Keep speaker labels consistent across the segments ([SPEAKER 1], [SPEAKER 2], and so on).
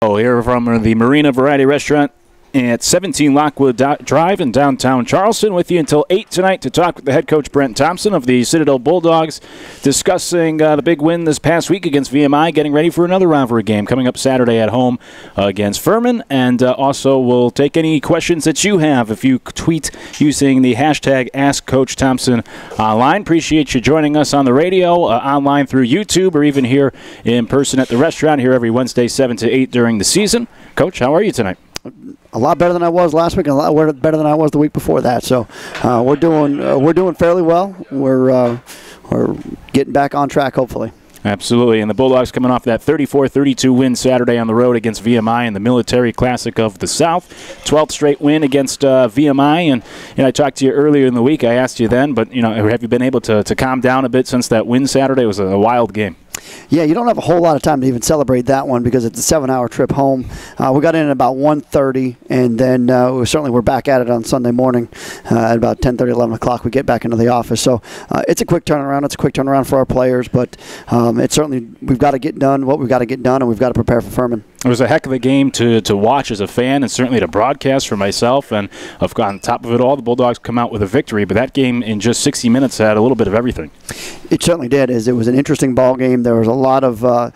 [SPEAKER 1] Oh, here from the Marina Variety Restaurant at 17 Lockwood Drive in downtown Charleston with you until 8 tonight to talk with the head coach Brent Thompson of the Citadel Bulldogs, discussing uh, the big win this past week against VMI, getting ready for another rivalry game coming up Saturday at home uh, against Furman. And uh, also, we'll take any questions that you have if you tweet using the hashtag AskCoachThompson online. Appreciate you joining us on the radio, uh, online through YouTube, or even here in person at the restaurant here every Wednesday, 7 to 8 during the season. Coach, how are you tonight?
[SPEAKER 2] A lot better than I was last week, and a lot better than I was the week before that. So uh, we're doing uh, we're doing fairly well. We're uh, we're getting back on track, hopefully.
[SPEAKER 1] Absolutely. And the Bulldogs coming off that 34 32 win Saturday on the road against VMI in the Military Classic of the South. 12th straight win against uh, VMI. And I talked to you earlier in the week. I asked you then, but you know, have you been able to, to calm down a bit since that win Saturday? It was a wild game.
[SPEAKER 2] Yeah, you don't have a whole lot of time to even celebrate that one because it's a seven-hour trip home. Uh, we got in at about 1.30, and then uh, we certainly we're back at it on Sunday morning uh, at about 10.30, 11 o'clock. We get back into the office. So uh, it's a quick turnaround. It's a quick turnaround for our players, but um, it's certainly we've got to get done what we've got to get done, and we've got to prepare for Furman.
[SPEAKER 1] It was a heck of a game to, to watch as a fan and certainly to broadcast for myself. And of, on top of it all, the Bulldogs come out with a victory. But that game in just 60 minutes had a little bit of everything.
[SPEAKER 2] It certainly did. As it was an interesting ball game. There was a lot of uh,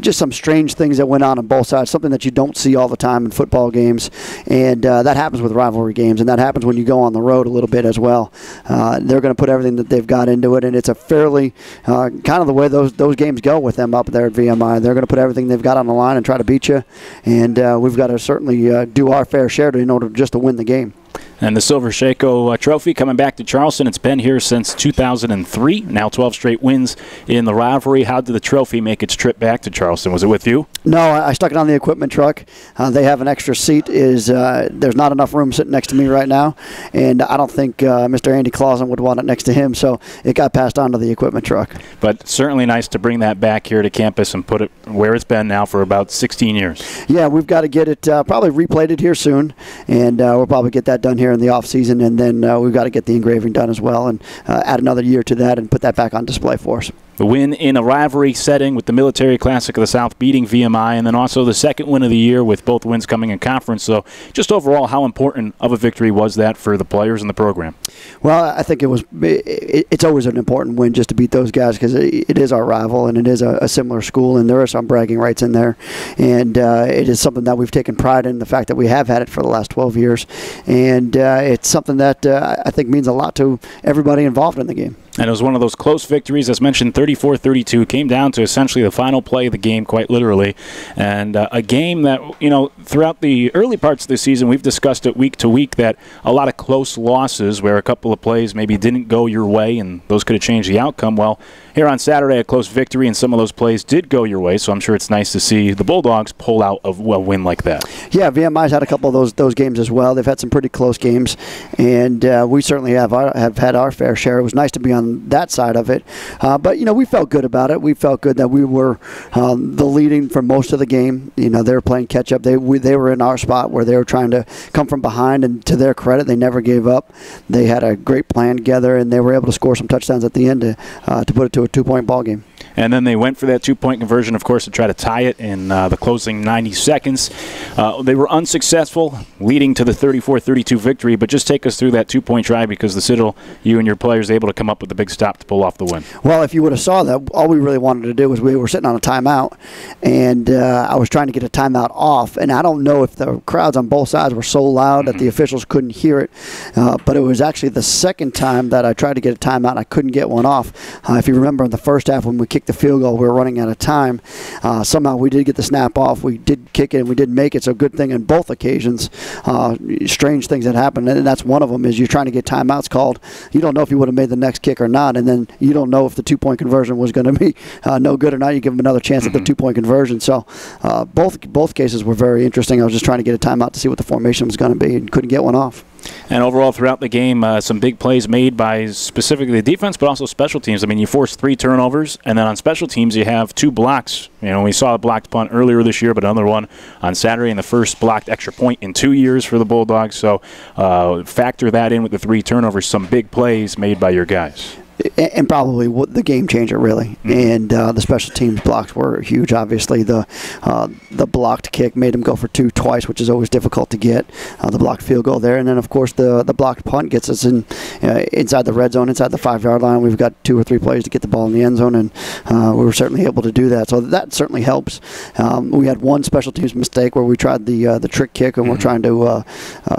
[SPEAKER 2] just some strange things that went on on both sides, something that you don't see all the time in football games. And uh, that happens with rivalry games, and that happens when you go on the road a little bit as well. Uh, they're going to put everything that they've got into it, and it's a fairly uh, kind of the way those, those games go with them up there at VMI. They're going to put everything they've got on the line and try to beat you, and uh, we've got to certainly uh, do our fair share to, in order just to win the game.
[SPEAKER 1] And the Silver Shako uh, Trophy coming back to Charleston. It's been here since 2003. Now 12 straight wins in the rivalry. How did the trophy make its trip back to Charleston? Was it with you?
[SPEAKER 2] No, I stuck it on the equipment truck. Uh, they have an extra seat. Is uh, there's not enough room sitting next to me right now, and I don't think uh, Mr. Andy Clausen would want it next to him. So it got passed on to the equipment truck.
[SPEAKER 1] But certainly nice to bring that back here to campus and put it where it's been now for about 16 years.
[SPEAKER 2] Yeah, we've got to get it uh, probably replated here soon, and uh, we'll probably get that done here here in the off season, and then uh, we've got to get the engraving done as well, and uh, add another year to that, and put that back on display for us.
[SPEAKER 1] The win in a rivalry setting with the Military Classic of the South beating VMI, and then also the second win of the year with both wins coming in conference. So, just overall, how important of a victory was that for the players and the program?
[SPEAKER 2] Well, I think it was. It's always an important win just to beat those guys because it is our rival and it is a, similar school, and there are some bragging rights in there, and uh, it is something that we've taken pride in the fact that we have had it for the last 12 years, and uh, it's something that uh, I think means a lot to everybody involved in the game.
[SPEAKER 1] And it was one of those close victories, as mentioned, 34 32. Came down to essentially the final play of the game, quite literally. And uh, a game that, you know, throughout the early parts of the season, we've discussed it week to week that a lot of close losses where a couple of plays maybe didn't go your way and those could have changed the outcome. Well, here on Saturday, a close victory, and some of those plays did go your way. So I'm sure it's nice to see the Bulldogs pull out a win like that.
[SPEAKER 2] Yeah, VMI's had a couple of those those games as well. They've had some pretty close games, and uh, we certainly have our, have had our fair share. It was nice to be on that side of it, uh, but you know we felt good about it. We felt good that we were um, the leading for most of the game. You know they were playing catch up. They we, they were in our spot where they were trying to come from behind, and to their credit, they never gave up. They had a great plan together, and they were able to score some touchdowns at the end to uh, to put it to a two point ball game.
[SPEAKER 1] And then they went for that two point conversion, of course, to try to tie it in uh, the closing 90 seconds. Uh, they were unsuccessful, leading to the 34 32 victory. But just take us through that two point try because the Citadel, you and your players, able to come up with the big stop to pull off the win.
[SPEAKER 2] Well, if you would have saw that, all we really wanted to do was we were sitting on a timeout, and uh, I was trying to get a timeout off. And I don't know if the crowds on both sides were so loud mm-hmm. that the mm-hmm. officials couldn't hear it, uh, but it was actually the second time that I tried to get a timeout. I couldn't get one off. Uh, if you remember in the first half when we kicked the field goal. We were running out of time. Uh, somehow we did get the snap off. We did kick it and we did make it. So good thing in both occasions. Uh, strange things that happened, and that's one of them. Is you're trying to get timeouts called. You don't know if you would have made the next kick or not, and then you don't know if the two point conversion was going to be uh, no good or not. You give them another chance mm-hmm. at the mm-hmm. two point conversion. So uh, both both cases were very interesting. I was just trying to get a timeout to see what the formation was going to be, and couldn't get one off.
[SPEAKER 1] And overall, throughout the game, uh, some big plays made by specifically the defense, but also special teams. I mean, you forced three turnovers, and then on special teams, you have two blocks. You know, we saw a blocked punt earlier this year, but another one on Saturday, and the first blocked extra point in two years for the Bulldogs. So uh, factor that in with the three turnovers, some big plays made by your guys.
[SPEAKER 2] And probably the game changer really. Mm-hmm. And uh, the special teams blocks were huge. Obviously, the uh, the blocked kick made him go for two twice, which is always difficult to get. Uh, the blocked field goal there, and then of course the the blocked punt gets us in uh, inside the red zone, inside the five yard line. We've got two or three plays to get the ball in the end zone, and uh, we were certainly able to do that. So that certainly helps. Um, we had one special teams mistake where we tried the uh, the trick kick, and mm-hmm. we're trying to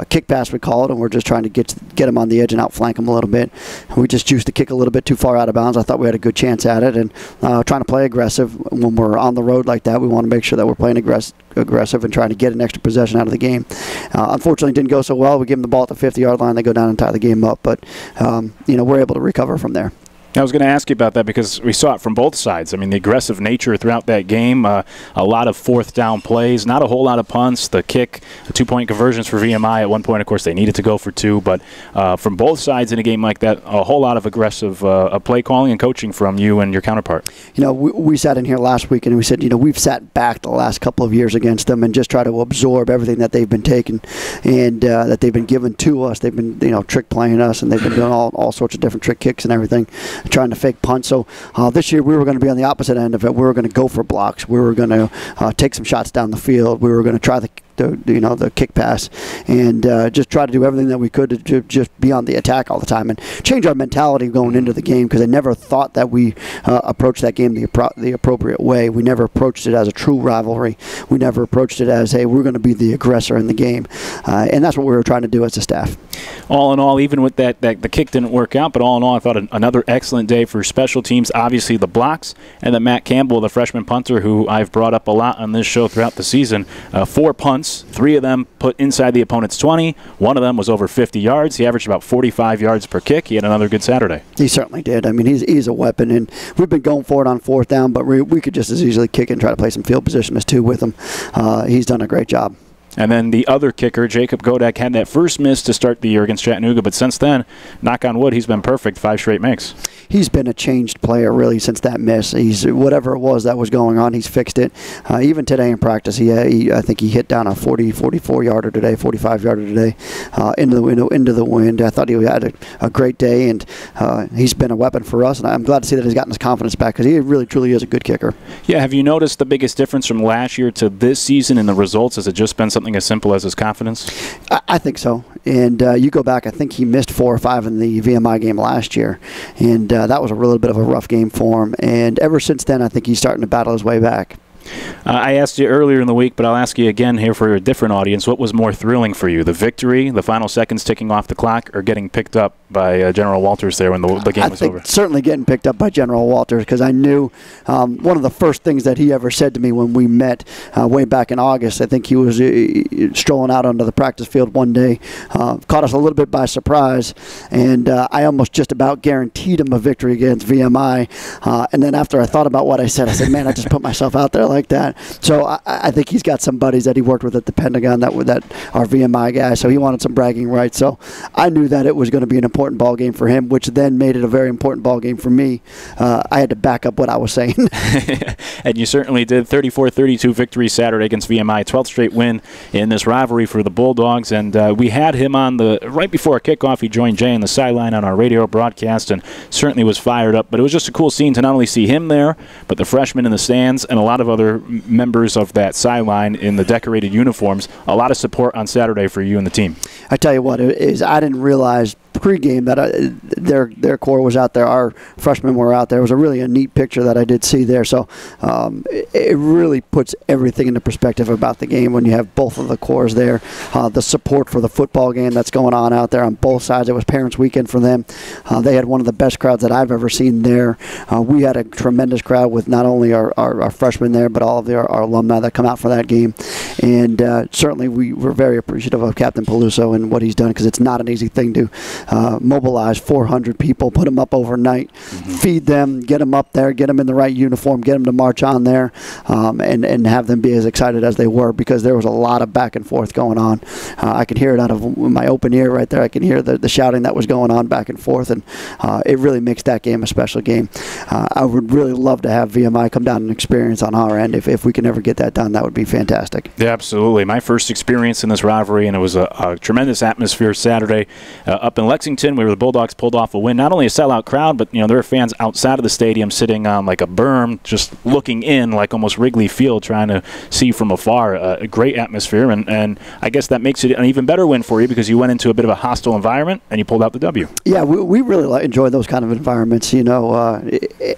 [SPEAKER 2] kick pass we call it, and we're just trying to get get him on the edge and outflank him a little bit. We just juiced the kick a little bit too far out of bounds. I thought we had a good chance at it, and uh, trying to play aggressive when we're on the road like that. We want to make sure that we're playing aggressive aggressive and trying to get an extra possession out of the game. Uh, unfortunately, didn't go so well. We give them the ball at the 50 yard line. They go down and tie the game up. But, um, you know, we're able to recover from there.
[SPEAKER 1] I was going to ask you about that because we saw it from both sides. I mean, the aggressive nature throughout that game, uh, a lot of fourth down plays, not a whole lot of punts. The kick, the two point conversions for VMI. At one point, of course, they needed to go for two, but uh, from both sides in a game like that, a whole lot of aggressive uh, play calling and coaching from you and your counterpart.
[SPEAKER 2] You know, we, we, sat in here last week and we said, you know, we've sat back the last couple of years against them and just try to absorb everything that they've been taking and uh, that they've been given to us. They've been, you know, trick playing us and they've been doing all, all sorts of different trick kicks and everything, trying to fake punts so uh, this year we were going to be on the opposite end of it. We were going to go for blocks. We were going to uh, take some shots down the field. We were going to try the the you know the kick pass, and uh, just try to do everything that we could to, to, just be on the attack all the time and change our mentality going into the game because I never thought that we uh, approached that game the appro- the appropriate way. We never approached it as a true rivalry. We never approached it as hey we're going to be the aggressor in the game, uh, and that's what we were trying to do as a staff.
[SPEAKER 1] All in all, even with that, that the kick didn't work out, but all in all, I thought an, another excellent day for special teams. Obviously the blocks and then Matt Campbell, the freshman punter who I've brought up a lot on this show throughout the season, uh, four punts Three of them put inside the opponent's 20. One of them was over 50 yards. He averaged about 45 yards per kick. He had another good Saturday.
[SPEAKER 2] He certainly did. I mean, he's, he's a weapon, and we've been going for it on fourth down, but we, we could just as easily kick and try to play some field position as two with him. Uh, he's done a great job.
[SPEAKER 1] And then the other kicker, Jacob Godek, had that first miss to start the year against Chattanooga, but since then, knock on wood, he's been perfect. Five straight makes.
[SPEAKER 2] He's been a changed player really since that miss. He's whatever it was that was going on, he's fixed it. Uh, even today in practice, he, uh, he, I think he hit down a 40, 44 yarder today, 45 yarder today, uh, into the window, into the wind. I thought he had a, a great day, and uh, he's been a weapon for us. And I'm glad to see that he's gotten his confidence back because he really truly is a good kicker.
[SPEAKER 1] Yeah, have you noticed the biggest difference from last year to this season in the results? Has it just been something as simple as his confidence?
[SPEAKER 2] I, I think so. And uh, you go back, I think he missed four or five in the VMI game last year, and uh, that was a little bit of a rough game for him. And ever since then, I think he's starting to battle his way back.
[SPEAKER 1] Uh, I asked you earlier in the week, but I'll ask you again here for a different audience. What was more thrilling for you, the victory, the final seconds ticking off the clock, or getting picked up by uh, General Walters there when the, the game
[SPEAKER 2] I
[SPEAKER 1] was
[SPEAKER 2] think
[SPEAKER 1] over?
[SPEAKER 2] Certainly getting picked up by General Walters because I knew um, one of the first things that he ever said to me when we met uh, way back in August. I think he was uh, strolling out onto the practice field one day, uh, caught us a little bit by surprise, and uh, I almost just about guaranteed him a victory against VMI. and then after I thought about what I said, I said, "Man, I just put myself out there like that." So I, I, think he's got some buddies that he worked with at the Pentagon that were that are VMI guys. So he wanted some bragging rights. So I knew that it was going to be an important ball game for him, which then made it a very important ball game for me. Uh, I had to back up what I was saying.
[SPEAKER 1] and you certainly did. 34-32 victory Saturday against VMI, 12th straight win in this rivalry for the Bulldogs. And uh, we had him on the right before kickoff. He joined Jay on the sideline on our radio broadcast and certainly was fired up. But it was just a cool scene to not only see him there, but the freshmen in the stands and a lot of other members of that sideline in the decorated uniforms. A lot of support on Saturday for you and the team.
[SPEAKER 2] I tell you what, is I didn't realize pregame that I, their their corps was out there. Our freshmen were out there. It was a really a neat picture that I did see there. So um, it, it, really puts everything into perspective about the game when you have both of the corps there. Uh, the support for the football game that's going on out there on both sides. It was Parents Weekend for them. Uh, they had one of the best crowds that I've ever seen there. Uh, we had a tremendous crowd with not only our, our, our freshmen there, but all of the, our, our, alumni that come out for that game. And uh, certainly we were very appreciative of Captain Peluso and what he's done because it's not an easy thing to uh, mobilize 400 people, put them up overnight, mm-hmm. feed them, get them up there, get them in the right uniform, get them to march on there, um, and and have them be as excited as they were because there was a lot of back and forth going on. Uh, I could hear it out of my open ear right there. I can hear the, the shouting that was going on back and forth, and uh, it really makes that game a special game. Uh, I would really love to have VMI come down and experience on our end. If, if we can ever get that done, that would be fantastic.
[SPEAKER 1] Yeah, absolutely. My first experience in this rivalry, and it was a, a tremendous atmosphere Saturday uh, up in. Lexington, where the Bulldogs pulled off a win. Not only a sellout crowd, but you know there were fans outside of the stadium sitting on like a berm, just looking in, like almost Wrigley Field, trying to see from afar. Uh, a great atmosphere, and, and I guess that makes it an even better win for you because you went into a bit of a hostile environment and you pulled out the W.
[SPEAKER 2] Yeah, we, we really enjoy those kind of environments. You know, uh,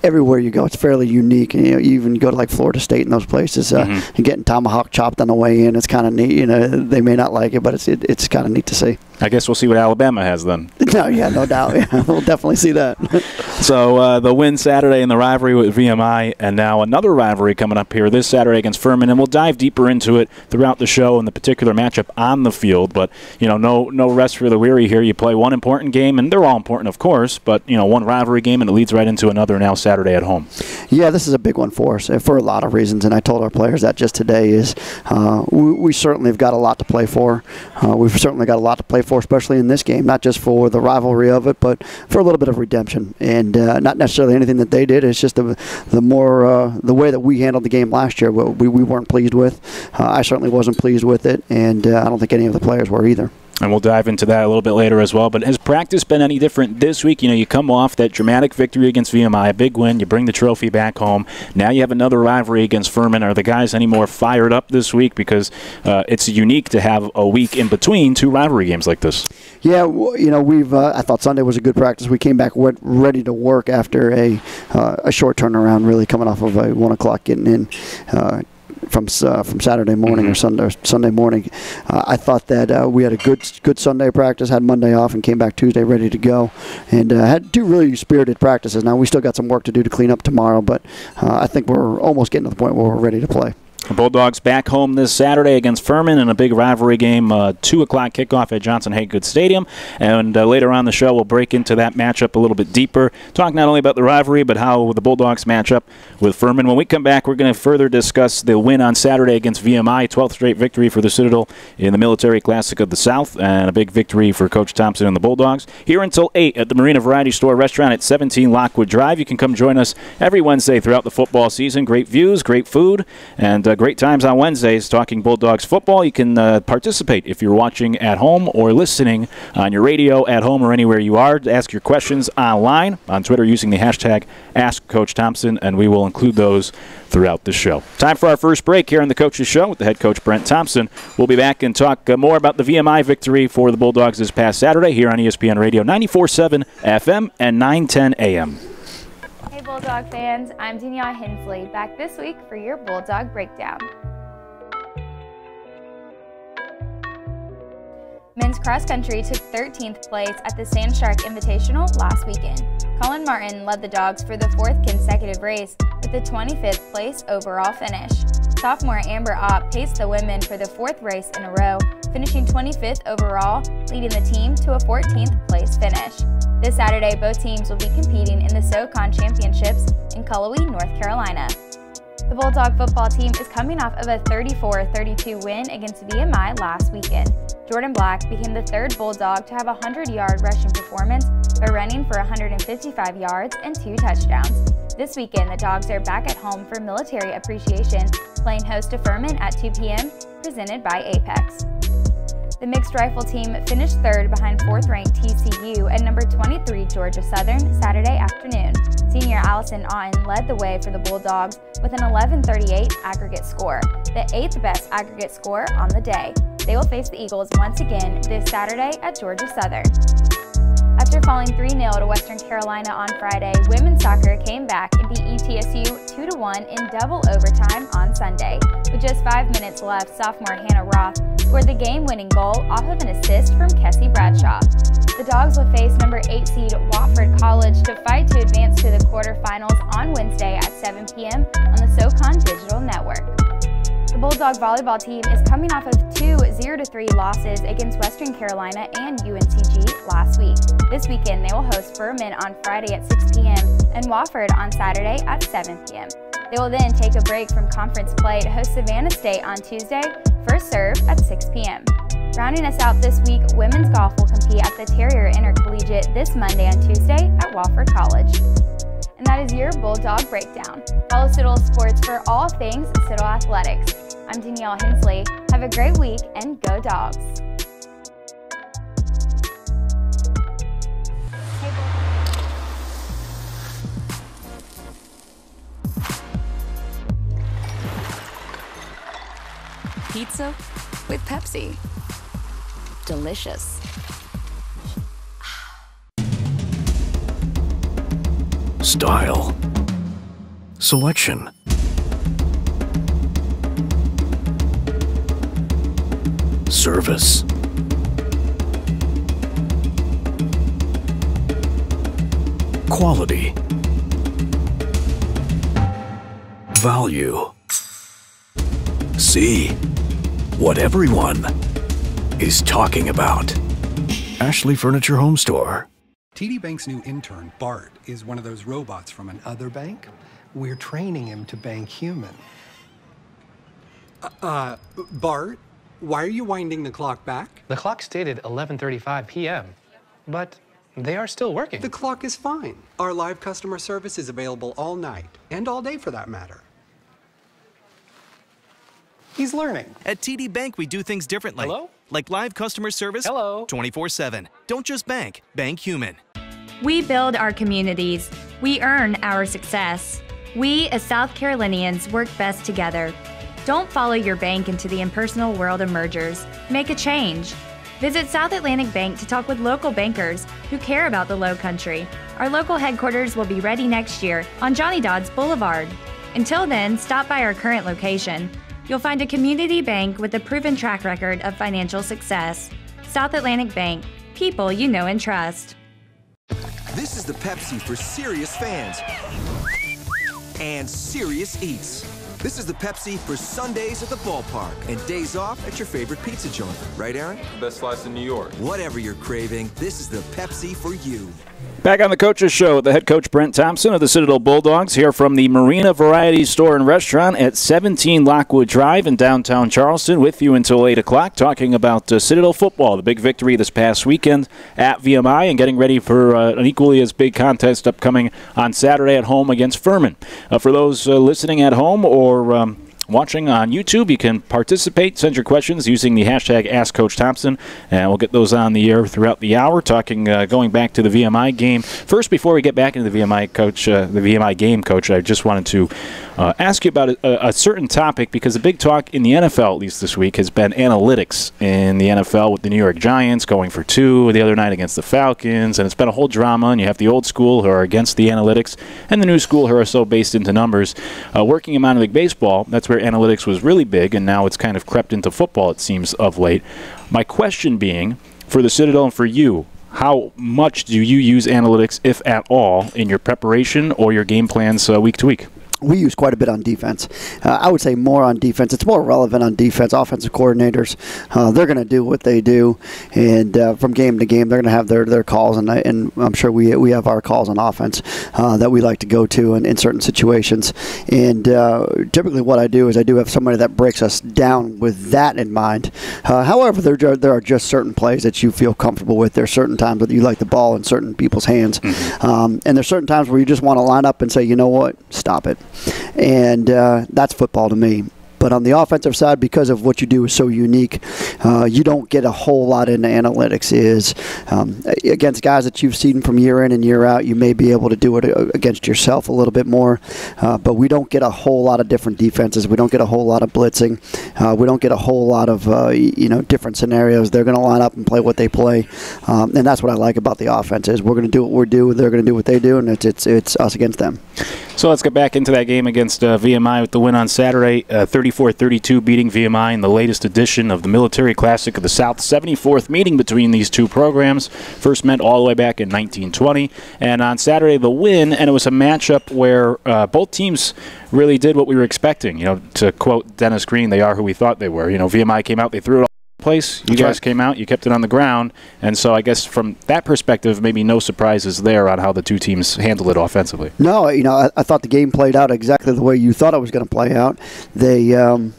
[SPEAKER 2] everywhere you go, it's fairly unique. You, know, you even go to like Florida State and those places, uh, mm-hmm. and getting tomahawk chopped on the way in. It's kind of neat. You know, they may not like it, but it's it, it's kind of neat to see.
[SPEAKER 1] I guess we'll see what Alabama has then.
[SPEAKER 2] No, yeah, no doubt. Yeah, we'll definitely see that.
[SPEAKER 1] so uh, the win Saturday in the rivalry with VMI, and now another rivalry coming up here this Saturday against Furman, and we'll dive deeper into it throughout the show and the particular matchup on the field. But you know, no no rest for the weary here. You play one important game, and they're all important, of course. But you know, one rivalry game, and it leads right into another now Saturday at home.
[SPEAKER 2] Yeah, this is a big one for us for a lot of reasons, and I told our players that just today is uh, we, we, certainly have got a lot to play for. Uh, we've certainly got a lot to play for, especially in this game, not just for the rivalry of it, but for a little bit of redemption, and uh, not necessarily anything that they did. It's just the the more uh, the way that we handled the game last year, we, we weren't pleased with. Uh, I certainly wasn't pleased with it, and uh, I don't think any of the players were either
[SPEAKER 1] and we'll dive into that a little bit later as well. But has practice been any different this week? You know, you come off that dramatic victory against VMI, a big win. You bring the trophy back home. Now you have another rivalry against Furman. Are the guys any more fired up this week? Because uh, it's unique to have a week in between two rivalry games like this.
[SPEAKER 2] Yeah, you know, we've. Uh, I thought Sunday was a good practice. We came back ready to work after a uh, a short turnaround, really coming off of a one o'clock getting in uh, from uh, from Saturday morning mm-hmm. or Sunday or Sunday morning. Uh, I thought that uh, we had a good good Sunday practice, had Monday off, and came back Tuesday ready to go, and uh, had two really spirited practices. Now we still got some work to do to clean up tomorrow, but uh, I think we're almost getting to the point where we're ready to play.
[SPEAKER 1] Bulldogs back home this Saturday against Furman in a big rivalry game, uh, 2 o'clock kickoff at Johnson Hagood Stadium. And uh, later on the show, we'll break into that matchup a little bit deeper, talk not only about the rivalry, but how the Bulldogs match up with Furman. When we come back, we're going to further discuss the win on Saturday against VMI, 12th straight victory for the Citadel in the Military Classic of the South, and a big victory for Coach Thompson and the Bulldogs. Here until 8 at the Marina Variety Store Restaurant at 17 Lockwood Drive. You can come join us every Wednesday throughout the football season. Great views, great food, and uh, great times on Wednesdays talking Bulldogs football. You can uh, participate if you're watching at home or listening on your radio at home or anywhere you are. Ask your questions online on Twitter using the hashtag AskCoachThompson, and we will include those throughout the show. Time for our first break here on the Coach's Show with the head coach Brent Thompson. We'll be back and talk uh, more about the VMI victory for the Bulldogs this past Saturday here on ESPN Radio 94.7 FM and 910 AM.
[SPEAKER 3] Bulldog fans, I'm Danielle Hensley, back this week for your Bulldog Breakdown. Men's cross country took 13th place at the Sand Shark Invitational last weekend. Colin Martin led the dogs for the fourth consecutive race with a 25th place overall finish. Sophomore Amber Opp paced the women for the fourth race in a row, finishing 25th overall, leading the team to a 14th place finish. This Saturday, both teams will be competing in the SoCon Championships in Cullowhee, North Carolina. The Bulldog football team is coming off of a 34-32 win against VMI last weekend. Jordan Black became the third Bulldog to have a 100-yard rushing performance by running for 155 yards and two touchdowns. This weekend, the Dogs are back at home for military appreciation, playing host to Furman at 2 p.m., presented by Apex. The mixed rifle team finished third behind fourth-ranked TCU and number 23 Georgia Southern Saturday afternoon. Senior Allison Otten led the way for the Bulldogs with an 11:38 aggregate score, the eighth best aggregate score on the day. They will face the Eagles once again this Saturday at Georgia Southern. After falling 3-0 to Western Carolina on Friday, women's soccer came back and beat ETSU 2-1 in double overtime on Sunday. With just five minutes left, sophomore Hannah Roth scored the game-winning goal off of an assist from Kessie Bradshaw. The Dogs will face number 8 seed Wofford College to fight to advance to the quarterfinals on Wednesday at 7 p.m. on the SoCon Digital Network. The Bulldog volleyball team is coming off of two 0-3 losses against Western Carolina and UNCG last week. This weekend, they will host Furman on Friday at 6 p.m. and Wofford on Saturday at 7 p.m. They will then take a break from conference play to host Savannah State on Tuesday, first serve at 6 p.m. Rounding us out this week, women's golf will compete at the Terrier Intercollegiate this Monday and Tuesday at Wofford College and that is your Bulldog Breakdown. Follow Citadel Sports for all things Citadel Athletics. I'm Danielle Hensley. Have a great week and go dogs!
[SPEAKER 4] Pizza with Pepsi. Delicious.
[SPEAKER 5] Style. Selection. Service. Quality. Value. See what everyone is talking about. Ashley Furniture Home Store.
[SPEAKER 6] TD Bank's new intern, Bart, is one of those robots from another bank. We're training him to bank human. Uh, uh, Bart, why are you winding the clock back?
[SPEAKER 7] The clock stated 11:35 p.m., but they are still working.
[SPEAKER 6] The clock is fine. Our live customer service is available all night and all day for that matter. He's learning.
[SPEAKER 8] At TD Bank, we do things differently.
[SPEAKER 7] Hello?
[SPEAKER 8] Like live customer service.
[SPEAKER 7] Hello?
[SPEAKER 8] 24 7. Don't just bank, bank human.
[SPEAKER 3] We build our communities. We earn our success. We, as South Carolinians, work best together. Don't follow your bank into the impersonal world of mergers. Make a change. Visit South Atlantic Bank to talk with local bankers who care about the Low Country. Our local headquarters will be ready next year on Johnny Dodds Boulevard. Until then, stop by our current location. You'll find a community bank with a proven track record of financial success. South Atlantic Bank, people you know and trust.
[SPEAKER 9] This is the Pepsi for serious fans and serious eats. This is the Pepsi for Sundays at the ballpark and days off at your favorite pizza joint. Right, Aaron?
[SPEAKER 10] Best slice in New York.
[SPEAKER 9] Whatever you're craving, this is the Pepsi for you.
[SPEAKER 1] Back on the Coaches Show with the head coach Brent Thompson of the Citadel Bulldogs here from the Marina Variety Store and Restaurant at 17 Lockwood Drive in downtown Charleston with you until 8 o'clock talking about uh, Citadel football, the big victory this past weekend at VMI and getting ready for uh, an equally as big contest upcoming on Saturday at home against Furman. Uh, for those uh, listening at home or um, watching on YouTube, you can participate, send your questions using the hashtag AskCoachThompson, and we'll get those on the air throughout the hour. Talking, uh, going back to the VMI game first. Before we get back into the VMI coach, uh, the VMI game, coach, I just wanted to uh, ask you about a, a, certain topic because the big talk in the NFL, at least this week, has been analytics in the NFL with the New York Giants going for two the other night against the Falcons, and it's been a whole drama. And you have the old school who are against the analytics, and the new school who are so based into numbers. Uh, working in minor league baseball, that's where analytics was really big, and now it's kind of crept into football, it seems, of late. My question being, for the Citadel and for you, how much do you use analytics, if at all, in your preparation or your game plans uh, week to week?
[SPEAKER 2] We use quite a bit on defense. Uh, I would say more on defense. It's more relevant on defense. Offensive coordinators, uh, they're going to do what they do, and uh, from game to game, they're going to have their, their calls, and, and I'm sure we we have our calls on offense uh, that we like to go to in, in certain situations. And uh, typically, what I do is I do have somebody that breaks us down with that in mind. Uh, however, there there are just certain plays that you feel comfortable with. There's certain times that you like the ball in certain people's hands, mm-hmm. um, and there's certain times where you just want to line up and say, you know what, stop it and uh, that's football to me. But on the offensive side, because of what you do is so unique, uh, you don't get a whole lot into analytics. Is um, against guys that you've seen from year in and year out, you may be able to do it uh, against yourself a little bit more. Uh, but we don't get a whole lot of different defenses. We don't get a whole lot of blitzing. Uh, we don't get a whole lot of uh, you know different scenarios. They're going to line up and play what they play, um, and that's what I like about the offense. Is we're going to do what we do. They're going to do what they do, and it's it's it's us against them.
[SPEAKER 1] So let's get back into that game against uh, VMI with the win on Saturday, 34-32, uh, beating VMI in the latest edition of the Military Classic of the South. 74th meeting between these two programs. First met all the way back in 1920, and on Saturday the win, and it was a matchup where uh, both teams really did what we were expecting. You know, to quote Dennis Green, they are who we thought they were. You know, VMI came out, they threw it place. You That's guys right. came out, you kept it on the ground, and so I guess from that perspective, maybe no surprises there on how the two teams handled it offensively.
[SPEAKER 2] No, you know, I, I thought the game played out exactly the way you thought it was going to play out. They. Um,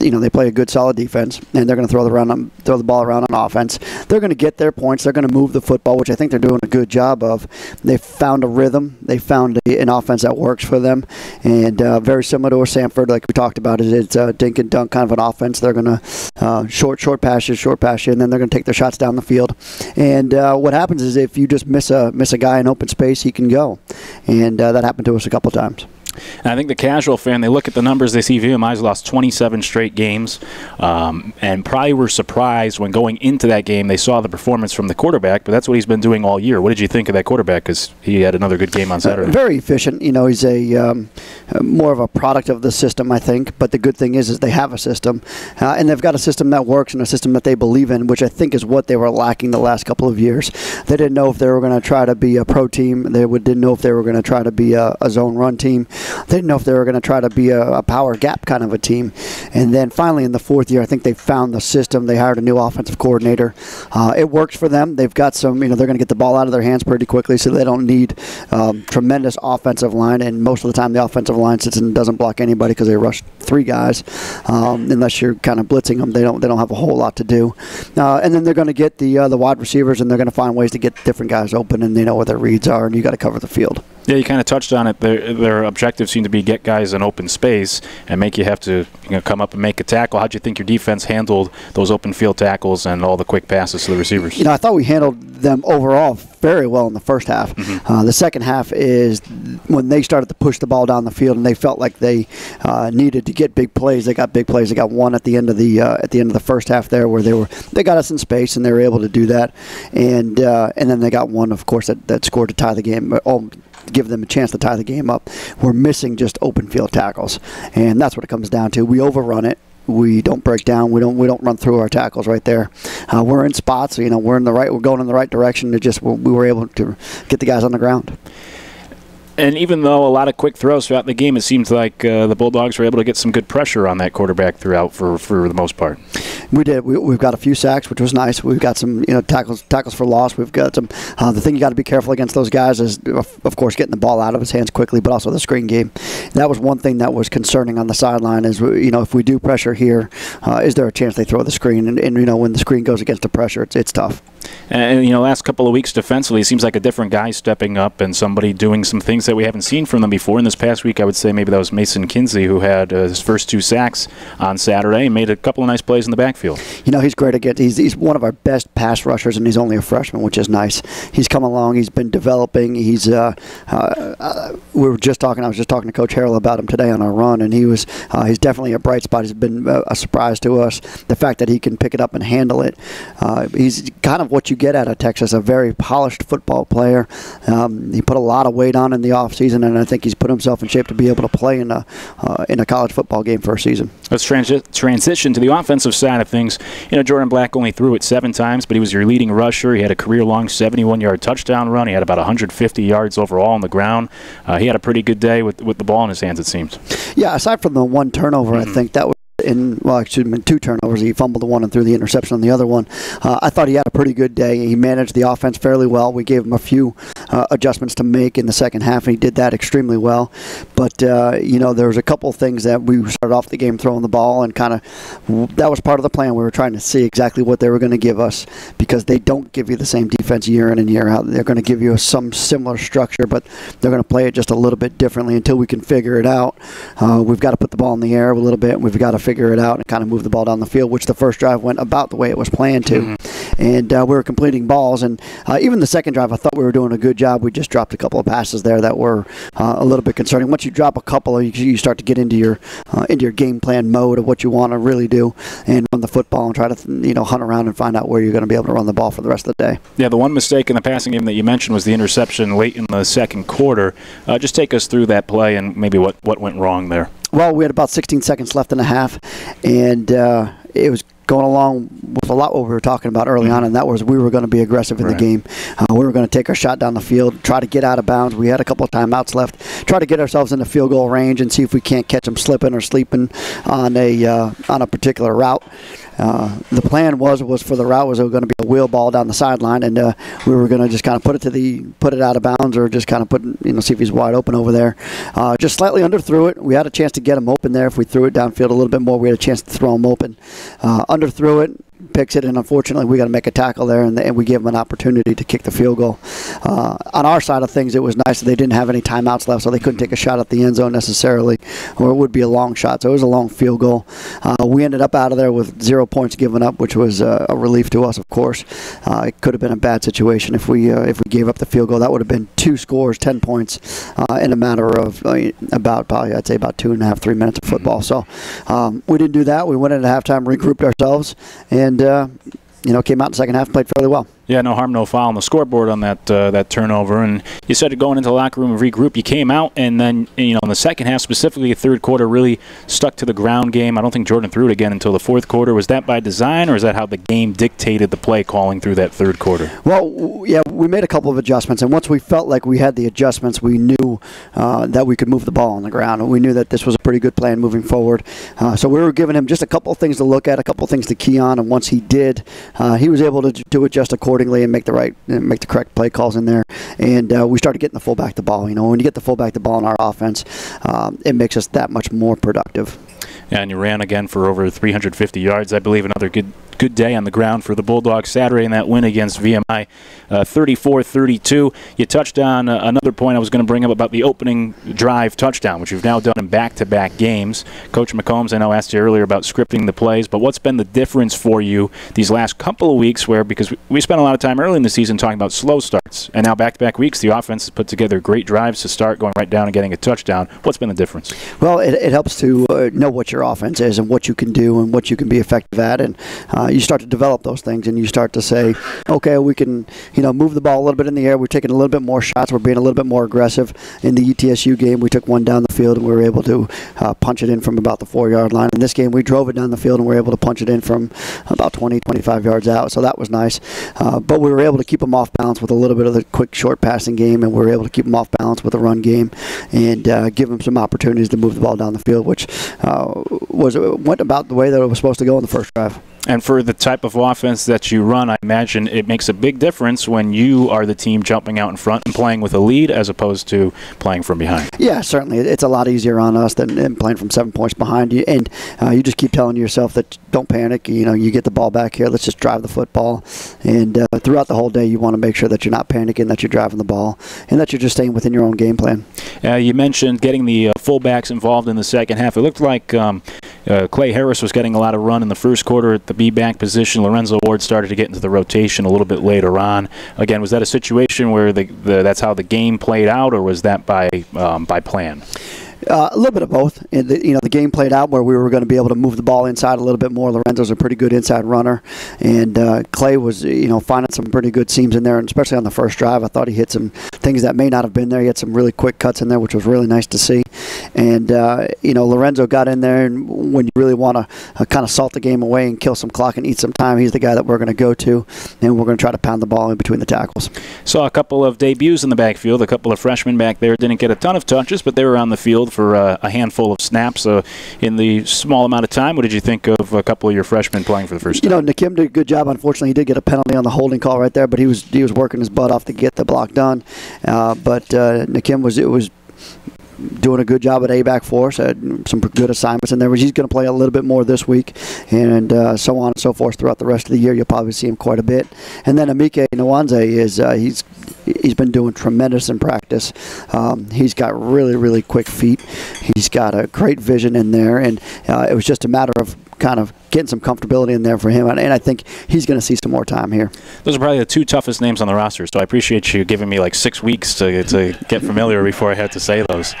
[SPEAKER 2] you know they play a good solid defense and they're going to throw the around throw the ball around on offense. They're going to get their points. They're going to move the football, which I think they're doing a good job of. They found a rhythm. They found a, an offense that works for them, and uh, very similar to a Samford, like we talked about. It, it's a dink and dunk kind of an offense. They're going to uh, short short passes, short passes, and then they're going to take their shots down the field. And uh, what happens is if you just miss a miss a guy in open space, he can go, and uh, that happened to us a couple times.
[SPEAKER 1] And I think the casual fan, they look at the numbers, they see VMI's lost 27 straight games, um, and probably were surprised when going into that game they saw the performance from the quarterback, but that's what he's been doing all year. What did you think of that quarterback? Because he had another good game on Saturday.
[SPEAKER 2] Uh, very efficient. You know, he's a um, uh, more of a product of the system, I think. But the good thing is, is they have a system, uh, and they've got a system that works and a system that they believe in, which I think is what they were lacking the last couple of years. They didn't know if they were going to try to be a pro team. They would, didn't know if they were going to try to be a, a zone run team. They didn't know if they were going to try to be a, a, power gap kind of a team. And then finally, in the fourth year, I think they found the system. They hired a new offensive coordinator. Uh, it works for them. They've got some, you know, they're going to get the ball out of their hands pretty quickly, so they don't need um, tremendous offensive line. And most of the time, the offensive line sits and doesn't block anybody because they rush three guys. Um, unless you're kind of blitzing them, they don't they don't have a whole lot to do. Uh, and then they're going to get the uh, the wide receivers, and they're going to find ways to get different guys open, and they know where their reads are, and you got to cover the field.
[SPEAKER 1] Yeah, you kind of touched on it. Their, their objectives seem to be get guys in open space and make you have to you know, come up and make a tackle. How do you think your defense handled those open field tackles and all the quick passes to the receivers?
[SPEAKER 2] You know, I thought we handled them overall very well in the first half. Mm-hmm. Uh, the second half is when they started to push the ball down the field, and they felt like they uh, needed to get big plays. They got big plays. They got one at the end of the uh, at the end of the first half there, where they were they got us in space and they were able to do that, and uh, and then they got one, of course, that, that scored to tie the game. Oh, give them a chance to tie the game up. We're missing just open field tackles, and that's what it comes down to. We overrun it. We don't break down. We don't. We don't run through our tackles right there. Uh, we're in spots. You know, we're in the right. We're going in the right direction. It just we were able to get the guys on the ground
[SPEAKER 1] and even though a lot of quick throws throughout the game, it seems like uh, the Bulldogs were able to get some good pressure on that quarterback throughout for, for the most part.
[SPEAKER 2] We did. We, have got a few sacks, which was nice. We've got some you know tackles tackles for loss. We've got some. Uh, the thing you got to be careful against those guys is, of course, getting the ball out of his hands quickly, but also the screen game. That was one thing that was concerning on the sideline. Is you know if we do pressure here, uh, is there a chance they throw the screen? And, and, you know when the screen goes against the pressure, it's it's tough.
[SPEAKER 1] And you know, last couple of weeks defensively, it seems like a different guy stepping up and somebody doing some things that we haven't seen from them before. In this past week, I would say maybe that was Mason Kinsey who had uh, his first two sacks on Saturday and made a couple of nice plays in the backfield.
[SPEAKER 2] You know, he's great again. He's, he's one of our best pass rushers, and he's only a freshman, which is nice. He's come along. He's been developing. He's uh, uh, uh we were just talking. I was just talking to Coach Harrell about him today on our run, and he was uh, he's definitely a bright spot. He's been uh, a surprise to us. The fact that he can pick it up and handle it. he's kind of what you get out of Texas, a very polished football player. Um, he put a lot of weight on in the offseason, and I think he's put himself in shape to be able to play in a uh, in a college football game for a season.
[SPEAKER 1] Let's transi- transition to the offensive side of things. You know, Jordan Black only threw it seven times, but he was your leading rusher. He had a career-long 71-yard touchdown run. He had about 150 yards overall on the ground. Uh, he had a pretty good day with with the ball in his hands. It seems.
[SPEAKER 2] Yeah, aside from the one turnover, mm-hmm. I think that was in well, excuse me, two turnovers. He fumbled the one and threw the interception on the other one. Uh, I thought he had a pretty good day. He managed the offense fairly well. We gave him a few uh, adjustments to make in the second half, and he did that extremely well. But uh, you know, there was a couple things that we started off the game throwing the ball, and kind of that was part of the plan. We were trying to see exactly what they were going to give us because they don't give you the same defense year in and year out. They're going to give you some similar structure, but they're going to play it just a little bit differently until we can figure it out. Uh, we've got to put the ball in the air a little bit. And We've got to figure it out and kind of move the ball down the field, which the first drive went about the way it was planned to. Mm-hmm. And uh, we were completing balls. And uh, even the second drive, I thought we were doing a good job. We just dropped a couple of passes there that were uh, a little bit concerning. Once you drop a couple, you, you start to get into your uh, into your game plan mode of what you want to really do and run the football and try to you know hunt around and find out where you're going to be able to run the ball for the rest of the day.
[SPEAKER 1] Yeah, the one mistake in the passing game that you mentioned was the interception late in the second quarter. Uh, just take us through that play and maybe what, what went wrong there.
[SPEAKER 2] Well, we had about 16 seconds left in the half, and uh, it was going along with a lot what we were talking about early mm-hmm. on, and that was we were going to be aggressive in right. the game. Uh, we were going to take our shot down the field, try to get out of bounds. We had a couple of timeouts left, try to get ourselves in the field goal range and see if we can't catch them slipping or sleeping on a uh, on a particular route. Uh, the plan was was for the route was going to be a wheel ball down the sideline, and uh, we were going to just kind of put it to the put it out of bounds, or just kind of put you know see if he's wide open over there. Uh, just slightly underthrew it. We had a chance to get him open there if we threw it downfield a little bit more. We had a chance to throw him open. Uh, underthrew it picks it, and unfortunately, we got to make a tackle there, and, and, we gave them an opportunity to kick the field goal. Uh, on our side of things, it was nice that they didn't have any timeouts left, so they couldn't take a shot at the end zone necessarily, or it would be a long shot. So it was a long field goal. Uh, we ended up out of there with zero points given up, which was uh, a relief to us, of course. Uh, it could have been a bad situation if we uh, if we gave up the field goal. That would have been two scores, ten points, uh, in a matter of about probably I'd say about two and a half, three minutes of football. So um, we didn't do that. We went into halftime, regrouped ourselves, and Uh, you know came out in the second half and played fairly well.
[SPEAKER 1] Yeah, no harm, no foul on the scoreboard on that uh, that turnover. And you said going into the locker room and regroup, you came out, and then you know in the second half, specifically the third quarter, really stuck to the ground game. I don't think Jordan threw it again until the fourth quarter. Was that by design, or is that how the game dictated the play calling through that third quarter?
[SPEAKER 2] Well, yeah, we made a couple of adjustments, and once we felt like we had the adjustments, we knew uh, that we could move the ball on the ground, and we knew that this was a pretty good plan moving forward. Uh, so we were giving him just a couple of things to look at, a couple of things to key on, and once he did, uh, he was able to, to adjust accordingly and make the right make the correct play calls in there. And uh, we started getting the fullback the ball. You know, when you get the fullback the ball in our offense, um, it makes us that much more productive.
[SPEAKER 1] Yeah, and you ran again for over 350 yards. I believe another good good day on the ground for the Bulldogs Saturday in that win against VMI, 34-32. Uh, you touched on uh, another point I was going to bring up about the opening drive touchdown, which you've now done in back-to-back games. Coach McCombs, I know, asked you earlier about scripting the plays, but what's been the difference for you these last couple of weeks where, because we spent a lot of time early in the season talking about slow starts, and now back-to-back weeks, the offense has put together great drives to start, going right down and getting a touchdown. What's been the difference?
[SPEAKER 2] Well, it, it helps to uh, know what your offense is and what you can do and what you can be effective at, and uh, you start to develop those things and you start to say, okay, we can, you know, move the ball a little bit in the air. We're taking a little bit more shots. We're being a little bit more aggressive. In the ETSU game, we took one down the field and we were able to uh, punch it in from about the four yard line. In this game, we drove it down the field and we were able to punch it in from about 20, 25 yards out. So that was nice. Uh, but we were able to keep them off balance with a little bit of the quick, short passing game, and we were able to keep them off balance with a run game and uh, give them some opportunities to move the ball down the field, which uh, was went about the way that it was supposed to go in the first drive.
[SPEAKER 1] And for the type of offense that you run, I imagine it makes a big difference when you are the team jumping out in front and playing with a lead as opposed to playing from behind.
[SPEAKER 2] Yeah, certainly. It's a lot easier on us than, than playing from seven points behind you. And uh, you just keep telling yourself that don't panic. You know, you get the ball back here. Let's just drive the football. And uh, throughout the whole day, you want to make sure that you're not panicking, that you're driving the ball, and that you're just staying within your own game plan.
[SPEAKER 1] Uh, you mentioned getting the uh, fullbacks involved in the second half. It looked like um, uh, Clay Harris was getting a lot of run in the first quarter at the B-back position Lorenzo Ward started to get into the rotation a little bit later on. Again, was that a situation where the, the that's how the game played out, or was that by um, by plan?
[SPEAKER 2] Uh, a little bit of both. And the, you know, the game played out where we were going to be able to move the ball inside a little bit more. Lorenzo's a pretty good inside runner, and uh, Clay was, you know, finding some pretty good seams in there, and especially on the first drive, I thought he hit some things that may not have been there. He had some really quick cuts in there, which was really nice to see. And uh, you know, Lorenzo got in there, and when you really want to uh, kind of salt the game away and kill some clock and eat some time, he's the guy that we're going to go to, and we're going to try to pound the ball in between the tackles.
[SPEAKER 1] Saw a couple of debuts in the backfield. A couple of freshmen back there didn't get a ton of touches, but they were on the field for uh, a handful of snaps uh, in the small amount of time. What did you think of a couple of your freshmen playing for the first
[SPEAKER 2] time?
[SPEAKER 1] You
[SPEAKER 2] know, Nakim did a good job. Unfortunately, he did get a penalty on the holding call right there, but he was he was working his butt off to get the block done. Uh, but uh, Nakim was it was doing a good job at A back for us. Had some good assignments in there. He's going to play a little bit more this week, and uh, so on and so forth throughout the rest of the year. You'll probably see him quite a bit. And then Amike Nwanze is uh, he's he's been doing tremendous in practice. Um, he's got really really quick feet. He's got a great vision in there, and uh, it was just a matter of kind of getting some comfortability in there for him. And, and I think he's going to see some more time here.
[SPEAKER 1] Those are probably the two toughest names on the roster, so I appreciate you giving me like six weeks to, to get familiar before I had to say those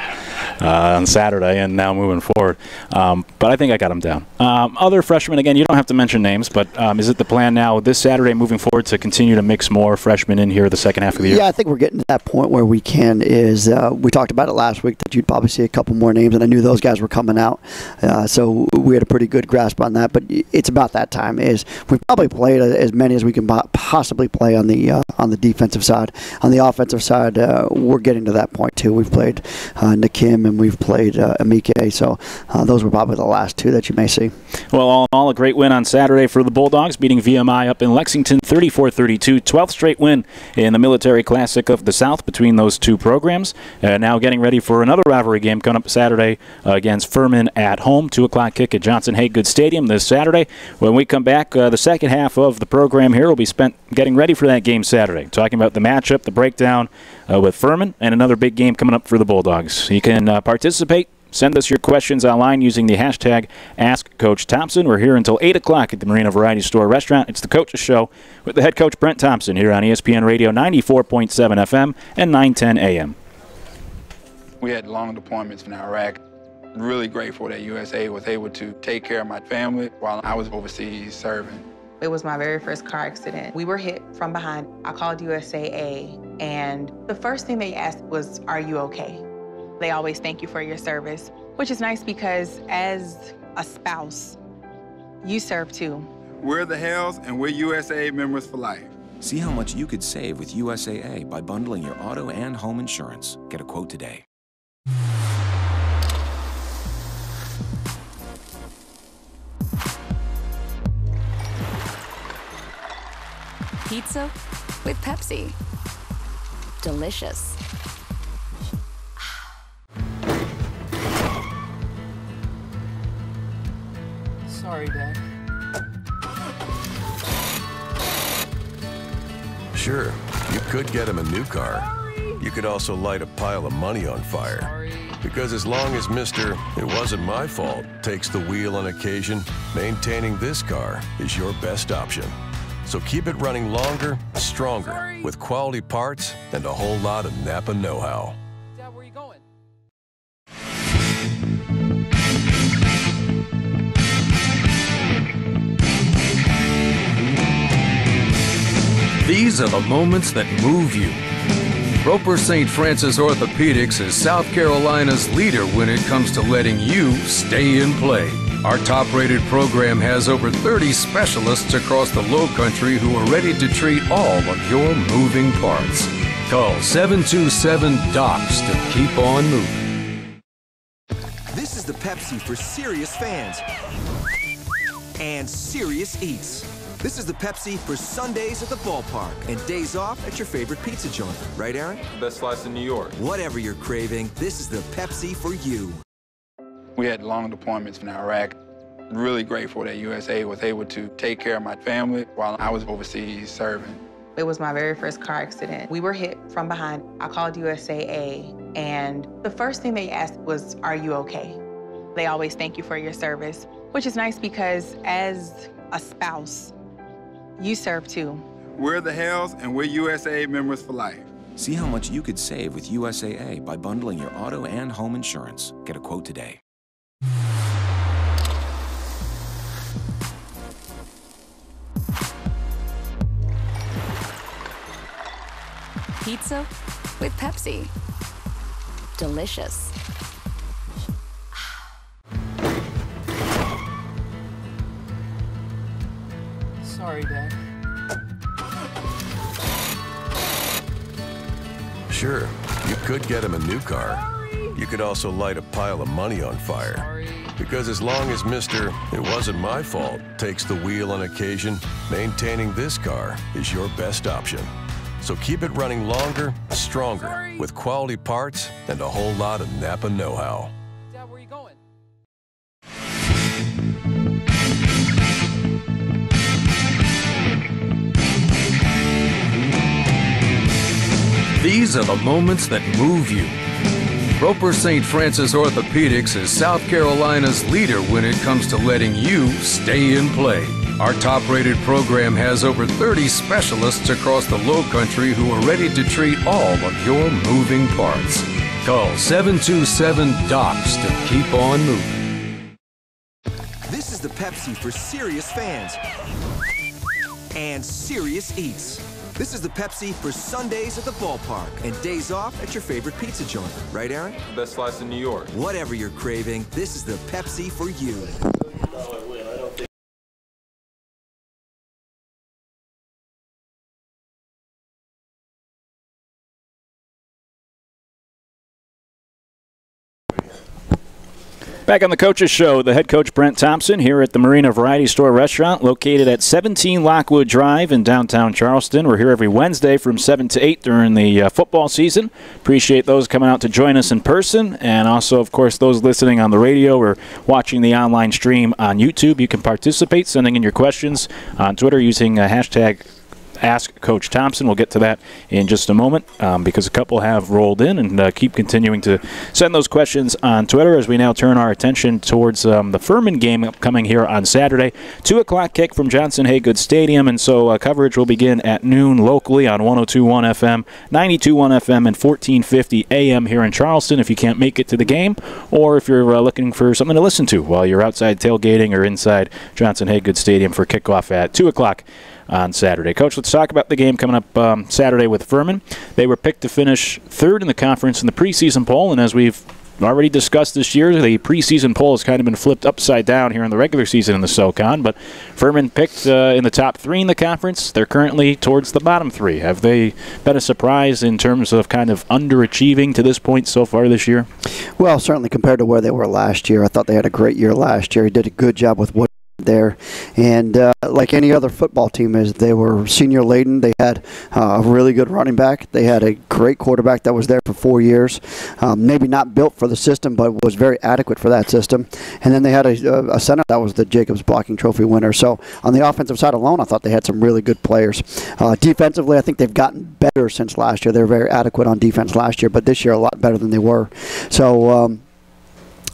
[SPEAKER 1] uh, on Saturday and now moving forward. Um, but I think I got them down. Um, other freshmen, again, you don't have to mention names, but um, is it the plan now this Saturday moving forward to continue to mix more freshmen in here the second half of the year?
[SPEAKER 2] Yeah, I think we're getting to that point where we can. Is uh, we talked about it last week that you'd probably see a couple more names, and I knew those guys were coming out, uh, so we had a pretty good grasp on that. But it's about that time. Is we've probably played as many as we can possibly play on the uh, on the defensive side. On the offensive side, uh, we're getting to that point too. We've played uh, Nakim and we've played uh, Amike, so uh, those were probably the last two that you may see.
[SPEAKER 1] Well, all in all, a great win on Saturday for the Bulldogs, beating VMI up in Lexington 34-32, 12th straight win in the Military Classic of the South between those two programs. Uh, now getting ready for another rivalry game coming up Saturday against Furman at home, two o'clock kick at Johnson Hagood Stadium. This Saturday. When we come back, uh, the second half of the program here will be spent getting ready for that game Saturday, talking about the matchup, the breakdown uh, with Furman, and another big game coming up for the Bulldogs. You can uh, participate. Send us your questions online using the hashtag AskCoachThompson. We're here until 8 o'clock at the Marina Variety Store Restaurant. It's the Coach's Show with the head coach Brent Thompson here on ESPN Radio 94.7 FM and 910 AM.
[SPEAKER 10] We had long deployments in Iraq. Really grateful that USA was able to take care of my family while I was overseas serving.
[SPEAKER 11] It was my very first car accident. We were hit from behind. I called USAA, and the first thing they asked was, Are you okay? They always thank you for your service, which is nice because as a spouse, you serve too.
[SPEAKER 10] We're the Hells and we're USA members for life.
[SPEAKER 12] See how much you could save with USAA by bundling your auto and home insurance. Get a quote today.
[SPEAKER 4] Pizza with Pepsi. Delicious.
[SPEAKER 13] Sorry, Dad.
[SPEAKER 14] Sure, you could get him a new car. You could also light a pile of money on fire. Because as long as Mr. It wasn't my fault takes the wheel on occasion, maintaining this car is your best option. So keep it running longer, stronger, with quality parts and a whole lot of Napa know-how.
[SPEAKER 13] Dad, where you going?
[SPEAKER 15] These are the moments that move you. Roper St. Francis Orthopedics is South Carolina's leader when it comes to letting you stay in play. Our top rated program has over 30 specialists across the low country who are ready to treat all of your moving parts. Call 727 DOCS to keep on moving.
[SPEAKER 9] This is the Pepsi for serious fans and serious eats. This is the Pepsi for Sundays at the ballpark and days off at your favorite pizza joint. Right, Aaron?
[SPEAKER 10] Best slice in New York.
[SPEAKER 9] Whatever you're craving, this is the Pepsi for you.
[SPEAKER 10] We had long deployments in Iraq. Really grateful that USA was able to take care of my family while I was overseas serving.
[SPEAKER 11] It was my very first car accident. We were hit from behind. I called USAA, and the first thing they asked was, Are you okay? They always thank you for your service, which is nice because as a spouse, you serve too.
[SPEAKER 10] We're the Hells and we're USA members for life.
[SPEAKER 12] See how much you could save with USAA by bundling your auto and home insurance. Get a quote today.
[SPEAKER 4] Pizza with Pepsi. Delicious.
[SPEAKER 13] Sorry, Dad.
[SPEAKER 14] Sure, you could get him a new car. You could also light a pile of money on fire. Because as long as Mr. It wasn't my fault takes the wheel on occasion, maintaining this car is your best option. So keep it running longer, stronger, with quality parts and a whole lot of Napa know-how.
[SPEAKER 15] These are the moments that move you. Roper St. Francis Orthopedics is South Carolina's leader when it comes to letting you stay in play. Our top rated program has over 30 specialists across the low country who are ready to treat all of your moving parts. Call 727 DOCS to keep on moving.
[SPEAKER 9] This is the Pepsi for serious fans and serious eats. This is the Pepsi for Sundays at the ballpark and days off at your favorite pizza joint. Right, Aaron?
[SPEAKER 10] Best slice in New York.
[SPEAKER 9] Whatever you're craving, this is the Pepsi for you.
[SPEAKER 1] Back on the Coaches Show, the head coach Brent Thompson here at the Marina Variety Store restaurant located at 17 Lockwood Drive in downtown Charleston. We're here every Wednesday from 7 to 8 during the uh, football season. Appreciate those coming out to join us in person, and also, of course, those listening on the radio or watching the online stream on YouTube. You can participate, sending in your questions on Twitter using uh, hashtag Ask Coach Thompson. We'll get to that in just a moment um, because a couple have rolled in and uh, keep continuing to send those questions on Twitter as we now turn our attention towards um, the Furman game coming here on Saturday. 2 o'clock kick from Johnson Hagood Stadium, and so uh, coverage will begin at noon locally on 1021 FM, 921 FM, and 1450 AM here in Charleston if you can't make it to the game or if you're uh, looking for something to listen to while you're outside tailgating or inside Johnson Hagood Stadium for kickoff at 2 o'clock on Saturday. Coach, let's talk about the game coming up um, Saturday with Furman. They were picked to finish third in the conference in the preseason poll, and as we've already discussed this year, the preseason poll has kind of been flipped upside down here in the regular season in the SoCon. But Furman picked uh, in the top three in the conference. They're currently towards the bottom three. Have they been a surprise in terms of kind of underachieving to this point so far this year?
[SPEAKER 2] Well, certainly compared to where they were last year. I thought they had a great year last year. He did a good job with what there. And uh, like any other football team, is they were senior laden. They had uh, a really good running back. They had a great quarterback that was there for four years. Um, maybe not built for the system, but was very adequate for that system. And then they had a, a center that was the Jacobs Blocking Trophy winner. So on the offensive side alone, I thought they had some really good players. Uh, defensively, I think they've gotten better since last year. They were very adequate on defense last year, but this year a lot better than they were. So. Um,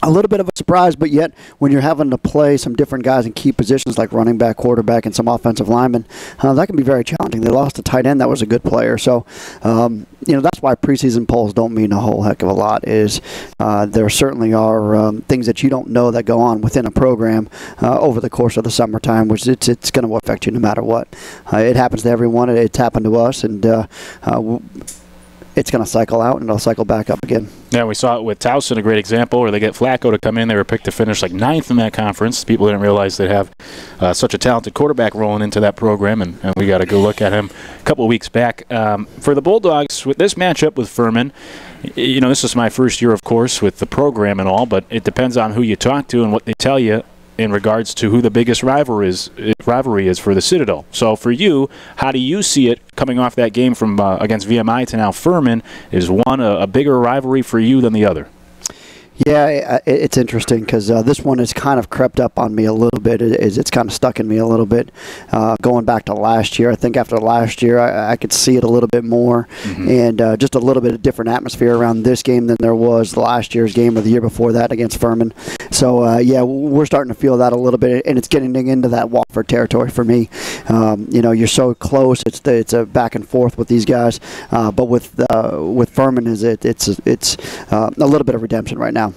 [SPEAKER 2] a little bit of a surprise, but yet when you're having to play some different guys in key positions like running back, quarterback, and some offensive linemen, uh, that can be very challenging. They lost a tight end that was a good player, so um, you know that's why preseason polls don't mean a whole heck of a lot. Is uh, there certainly are um, things that you don't know that go on within a program uh, over the course of the summertime, which it's it's going to affect you no matter what. Uh, it happens to everyone. It's happened to us, and uh, uh, it's going to cycle out and it'll cycle back up again.
[SPEAKER 1] Yeah, we saw it with Towson, a great example, where they get Flacco to come in. They were picked to finish like ninth in that conference. People didn't realize they'd have uh, such a talented quarterback rolling into that program, and, and we got a good look at him a couple weeks back. Um, for the Bulldogs, with this matchup with Furman, you know, this is my first year, of course, with the program and all, but it depends on who you talk to and what they tell you in regards to who the biggest rivalry is rivalry is for the Citadel. So for you, how do you see it coming off that game from uh, against VMI to now Furman? Is one a, a bigger rivalry for you than the other?
[SPEAKER 2] Yeah, it's interesting because uh, this one has kind of crept up on me a little bit. It's, it's kind of stuck in me a little bit. Uh, going back to last year, I think after last year, I, I could see it a little bit more, mm-hmm. and uh, just a little bit of different atmosphere around this game than there was the last year's game or the year before that against Furman. So uh, yeah, we're starting to feel that a little bit, and it's getting into that Wofford territory for me. Um, you know, you're so close. It's the, it's a back and forth with these guys, uh, but with uh, with Furman, is it it's it's a little bit of redemption right now.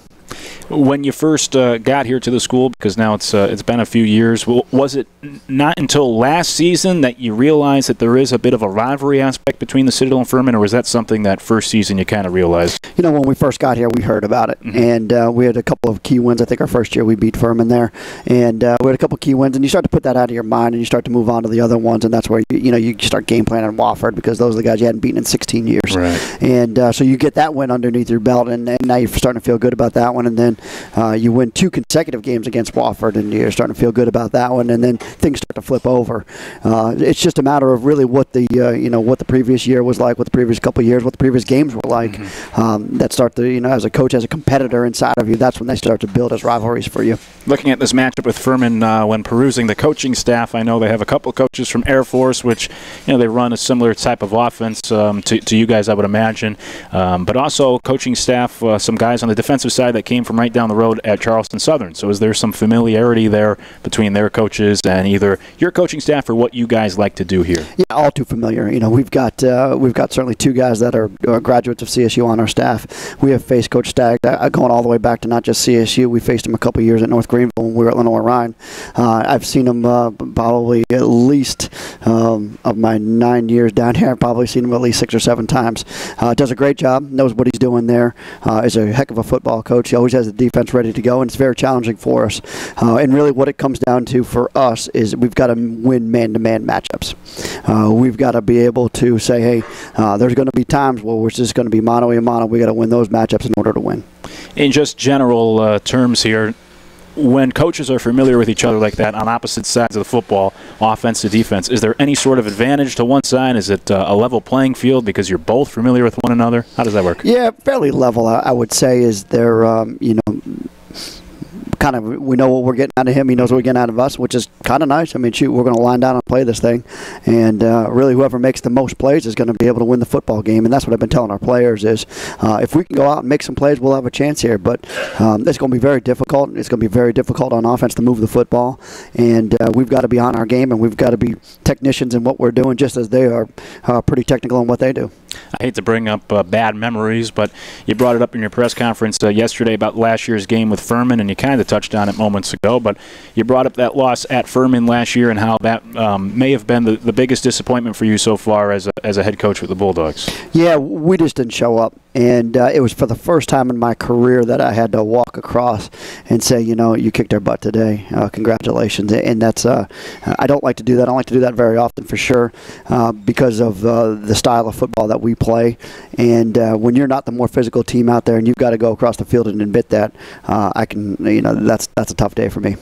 [SPEAKER 1] When you first uh, got here to the school, because now it's uh, it's been a few years, was it not until last season that you realized that there is a bit of a rivalry aspect between the Citadel and Furman, or was that something that first season you kind of realized?
[SPEAKER 2] You know, when we first got here, we heard about it, mm-hmm. and uh, we had a couple of key wins. I think our first year we beat Furman there, and uh, we had a couple of key wins, and you start to put that out of your mind, and you start to move on to the other ones, and that's where you, you know you start game planning Wofford because those are the guys you hadn't beaten in 16 years,
[SPEAKER 1] right.
[SPEAKER 2] and uh, so you get that win underneath your belt, and, and now you're starting to feel good about that one, and then uh, you win two consecutive games against Wofford, and you're starting to feel good about that one. And then things start to flip over. Uh, it's just a matter of really what the uh, you know what the previous year was like, what the previous couple years, what the previous games were like. Mm-hmm. Um, that start to you know as a coach, as a competitor inside of you, that's when they start to build as rivalries for you.
[SPEAKER 1] Looking at this matchup with Furman, uh, when perusing the coaching staff, I know they have a couple coaches from Air Force, which you know they run a similar type of offense um, to, to you guys, I would imagine. Um, but also coaching staff, uh, some guys on the defensive side that came from right down the road at Charleston Southern. So is there some familiarity there between their coaches and either your coaching staff or what you guys like to do here?
[SPEAKER 2] Yeah, all too familiar. You know, we've got uh, we've got certainly two guys that are uh, graduates of CSU on our staff. We have faced Coach Stagg uh, going all the way back to not just CSU. We faced him a couple years at North Greenville when we were at Lenoir-Rhyne. Uh, I've seen him uh, probably at least um, of my nine years down here. I've probably seen him at least six or seven times. Uh, does a great job. Knows what he's doing there. is a heck of a football coach. Always has the defense ready to go, and it's very challenging for us. Uh, and really, what it comes down to for us is we've got to win man-to-man matchups. Uh, we've got to be able to say, hey, uh, there's going to be times where we're just going to be mono a mono. We got to win those matchups in order to win.
[SPEAKER 1] In just general uh, terms here, when coaches are familiar with each other like that on opposite sides of the football, offense to defense, is there any sort of advantage to one side? Is it uh, a level playing field because you're both familiar with one another? How does that work?
[SPEAKER 2] Yeah, fairly level, I, would say. Is there, um, you know, kind of we know what we're getting out of him. He knows what we're getting out of us, which is kind of nice. I mean, shoot, we're going to line down and play this thing, and uh, really whoever makes the most plays is going to be able to win the football game. And that's what I've been telling our players is uh, if we can go out and make some plays, we'll have a chance here. But um, it's going to be very difficult. It's going to be very difficult on offense to move the football, and uh, we've got to be on our game, and we've got to be technicians in what we're doing, just as they are uh, pretty technical in what they do.
[SPEAKER 1] I hate to bring up uh, bad memories, but you brought it up in your press conference uh, yesterday about last year's game with Furman, and you kind of touched on it moments ago. But you brought up that loss at Furman last year and how that um, may have been the, the biggest disappointment for you so far as a, as a head coach with the Bulldogs.
[SPEAKER 2] Yeah, we just didn't show up. And uh, it was for the first time in my career that I had to walk across and say, you know, you kicked our butt today. Uh, congratulations. And that's, uh, I don't like to do that. I don't like to do that very often for sure uh, because of the style of football that we play. And uh, when you're not the more physical team out there and you've got to go across the field and admit that, I can, you know, that's, that's a tough day for me.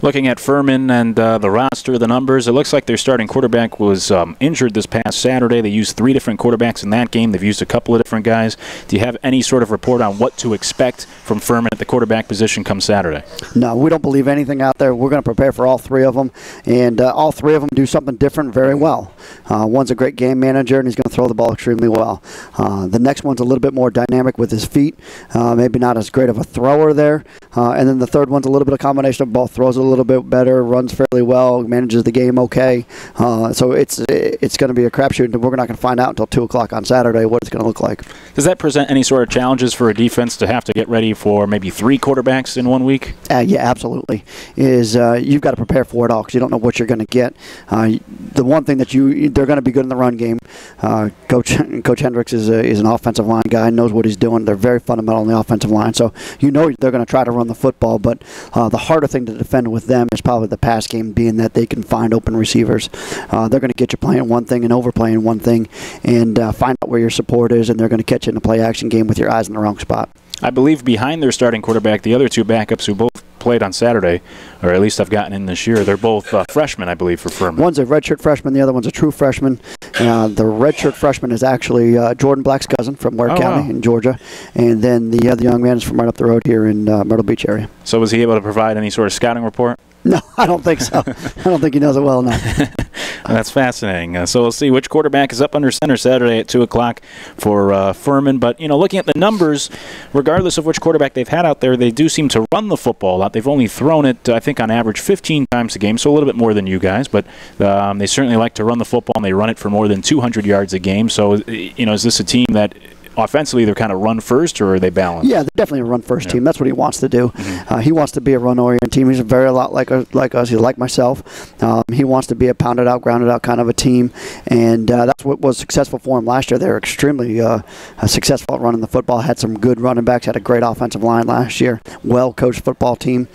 [SPEAKER 1] Looking at Furman and uh, the roster, the numbers, it looks like their starting quarterback was um, injured this past Saturday. They used three different quarterbacks in that game. They've used a couple of different guys. Do you have any sort of report on what to expect from Furman at the quarterback position come Saturday?
[SPEAKER 2] No, we don't believe anything out there. We're going to prepare for all three of them, and uh, all three of them do something different very well. Uh, one's a great game manager, and he's going to throw the ball extremely well. Uh, the next one's a little bit more dynamic with his feet, uh, maybe not as great of a thrower there. Uh, and then the third one's a little bit of combination of both, throws a little bit better, runs fairly well, manages the game okay. Uh, so it's it's going to be a crapshoot, and we're not going to find out until two o'clock on Saturday what it's going to look like.
[SPEAKER 1] Does that present any sort of challenges for a defense to have to get ready for maybe three quarterbacks in one week?
[SPEAKER 2] Uh, yeah, absolutely. Is uh, you've got to prepare for it all because you don't know what you're going to get. Uh, the one thing that you they're going to be good in the run game. Uh, Coach Coach Hendrix is a, is an offensive line guy, knows what he's doing. They're very fundamental on the offensive line, so you know they're going to try to run the football. But uh, the harder thing to defend with them is probably the pass game, being that they can find open receivers. Uh, they're going to get you playing one thing and overplaying one thing, and uh, find out where your support is, and they're going to catch you in a play action game with your eyes in the wrong spot.
[SPEAKER 1] I believe behind their starting quarterback, the other two backups who both played on Saturday, or at least I've gotten in this year. They're both uh, freshmen, I believe, for Furman.
[SPEAKER 2] One's a redshirt freshman, the other one's a true freshman. Uh, the redshirt freshman is actually uh, Jordan Black's cousin from Ware
[SPEAKER 1] Oh,
[SPEAKER 2] County
[SPEAKER 1] wow.
[SPEAKER 2] in Georgia, and then the other young man is from right up the road here in uh, Myrtle Beach area.
[SPEAKER 1] So was he able to provide any sort of scouting report?
[SPEAKER 2] No, I don't think so. I don't think he knows it well enough.
[SPEAKER 1] That's fascinating. Uh, so we'll see which quarterback is up under center Saturday at two o'clock for uh, Furman. But you know, looking at the numbers, regardless of which quarterback they've had out there, they do seem to run the football a lot. They've only thrown it, I think, on average 15 times a game, so a little bit more than you guys. But um, they certainly like to run the football, and they run it for more than 200 yards a game. So you know, is this a team that? Offensively, they're kind of run first, or are they balanced?
[SPEAKER 2] Yeah, they're definitely a run first team. That's what he wants to do. Uh, he wants to be a run oriented team. He's very a very lot like us, like us. He's like myself. Um, he wants to be a pounded out, grounded out kind of a team, and uh, that's what was successful for him last year. They were extremely uh, uh, successful at running the football. Had some good running backs. Had a great offensive line last year. Well coached football team.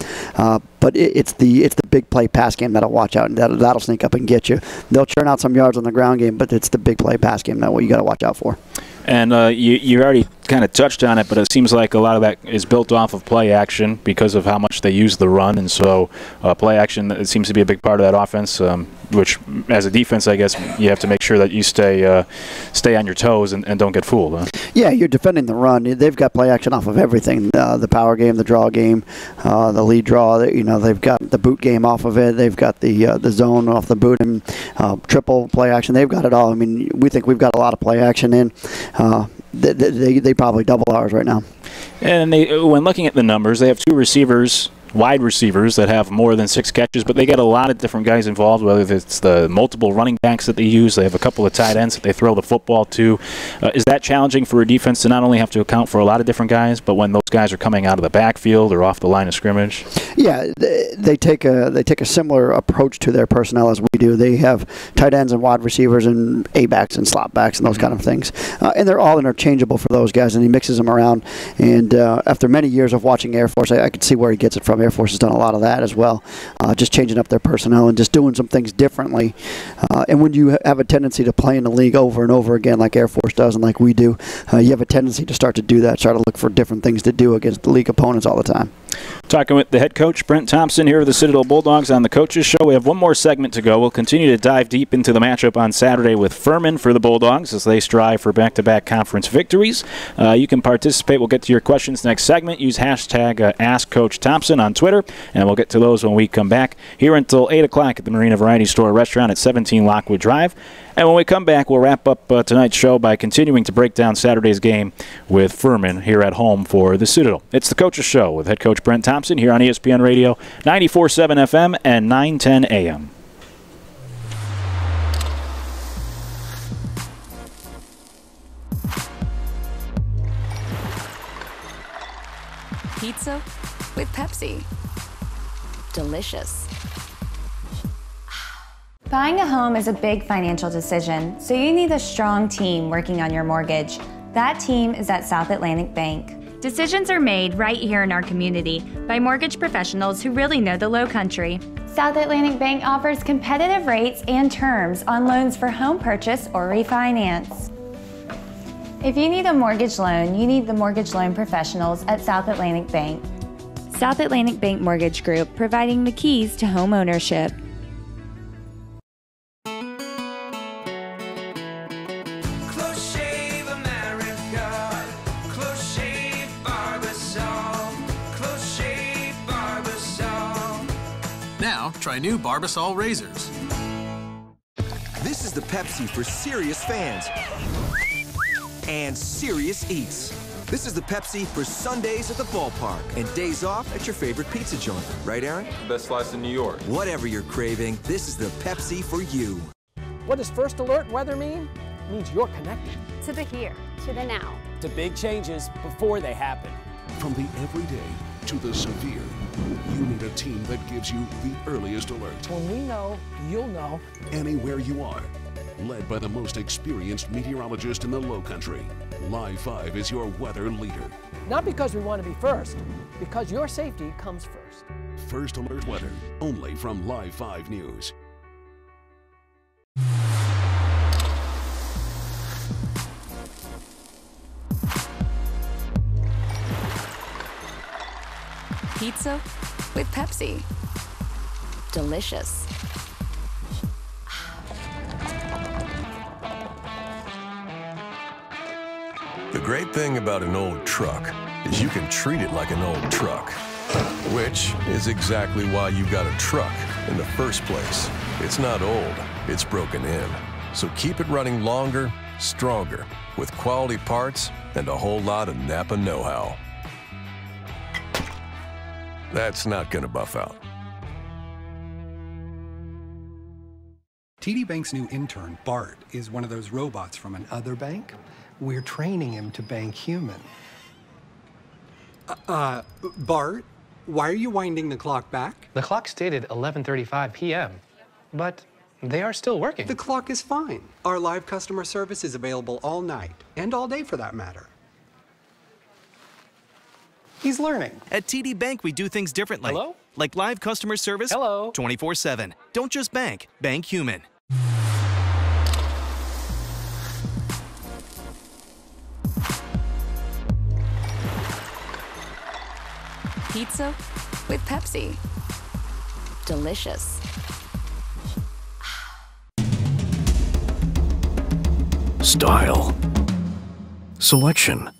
[SPEAKER 2] But it, it's the it's the big play pass game that'll watch out and that'll, that'll sneak up and get you. They'll churn out some yards on the ground game, but it's the big play pass game that what you got to watch out for.
[SPEAKER 1] And uh, you, you already kind of touched on it, but it seems like a lot of that is built off of play action because of how much they use the run. And so uh, play action it seems to be a big part of that offense, um, which as a defense, I guess, you have to make sure that you stay uh, stay on your toes and, and don't get fooled. Huh?
[SPEAKER 2] Yeah, you're defending the run. They've got play action off of everything: uh, the power game, the draw game, uh, the lead draw. You know, they've got the boot game off of it. They've got the uh, the zone off the boot and uh, triple play action. They've got it all. I mean, we think we've got a lot of play action in. They, they, they probably double ours right now.
[SPEAKER 1] And they, when looking at the numbers, they have two receivers wide receivers that have more than six catches, but they get a lot of different guys involved, whether it's the multiple running backs that they use, they have a couple of tight ends that they throw the football to. Uh, is that challenging for a defense to not only have to account for a lot of different guys, but when those guys are coming out of the backfield or off the line of scrimmage?
[SPEAKER 2] Yeah, they, they take a they take a similar approach to their personnel as we do. They have tight ends and wide receivers and A backs and slot backs and those kind of things, uh, and they're all interchangeable for those guys. And he mixes them around. And uh, after many years of watching Air Force, I, I could see where he gets it from. Air Force has done a lot of that as well, uh, just changing up their personnel and just doing some things differently. Uh, and when you have a tendency to play in the league over and over again, like Air Force does and like we do, uh, you have a tendency to start to do that, try to look for different things to do against the league opponents all the time.
[SPEAKER 1] Talking with the head coach, Brent Thompson, here of the Citadel Bulldogs on the Coaches Show. We have one more segment to go. We'll continue to dive deep into the matchup on Saturday with Furman for the Bulldogs as they strive for back to back conference victories. Uh, you can participate. We'll get to your questions next segment. Use hashtag uh, AskCoachThompson on Twitter, and we'll get to those when we come back here until 8 o'clock at the Marina Variety Store Restaurant at 17 Lockwood Drive. And when we come back, we'll wrap up uh, tonight's show by continuing to break down Saturday's game with Furman here at home for the Citadel. It's the Coaches Show with head coach Brent Thompson here on ESPN Radio, 94.7 FM and 910 AM.
[SPEAKER 4] Pizza with Pepsi. Delicious.
[SPEAKER 3] Buying a home is a big financial decision, so you need a strong team working on your mortgage. That team is at South Atlantic Bank. Decisions are made right here in our community by mortgage professionals who really know the Low Country. South Atlantic Bank offers competitive rates and terms on loans for home purchase or refinance. If you need a mortgage loan, you need the mortgage loan professionals at South Atlantic Bank. South Atlantic Bank Mortgage Group, providing the keys to home ownership.
[SPEAKER 16] Try new Barbasol razors.
[SPEAKER 9] This is the Pepsi for serious fans and serious eats. This is the Pepsi for Sundays at the ballpark and days off at your favorite pizza joint. Right, Aaron?
[SPEAKER 17] The best slice in New York.
[SPEAKER 9] Whatever you're craving, this is the Pepsi for you.
[SPEAKER 13] What does first alert weather mean? It means you're connected.
[SPEAKER 18] To the here, to the now.
[SPEAKER 19] To big changes before they happen.
[SPEAKER 20] From the everyday to the severe, you need a team that gives you the earliest alert.
[SPEAKER 13] When we know, you'll know.
[SPEAKER 20] Anywhere you are. Led by the most experienced meteorologist in the Low Country, Live 5 is your weather leader.
[SPEAKER 13] Not because we want to be first, because your safety comes first.
[SPEAKER 20] First Alert Weather, only from Live 5 News.
[SPEAKER 4] Pizza with Pepsi. Delicious.
[SPEAKER 14] The great thing about an old truck is you can treat it like an old truck, which is exactly why you got a truck in the first place. It's not old, it's broken in. So keep it running longer, stronger, with quality parts and a whole lot of Napa know how. That's not going to buff out.
[SPEAKER 6] TD Bank's new intern, Bart, is one of those robots from another bank. We're training him to bank human. Uh, uh, Bart, why are you winding the clock back?
[SPEAKER 7] The clock stated 11:35 p.m., but they are still working.
[SPEAKER 6] The clock is fine. Our live customer service is available all night and all day for that matter. He's learning.
[SPEAKER 8] At TD Bank, we do things differently.
[SPEAKER 7] Hello?
[SPEAKER 8] Like live customer service.
[SPEAKER 7] Hello?
[SPEAKER 8] 24 7. Don't just bank, bank human.
[SPEAKER 4] Pizza with Pepsi. Delicious.
[SPEAKER 5] Style. Selection.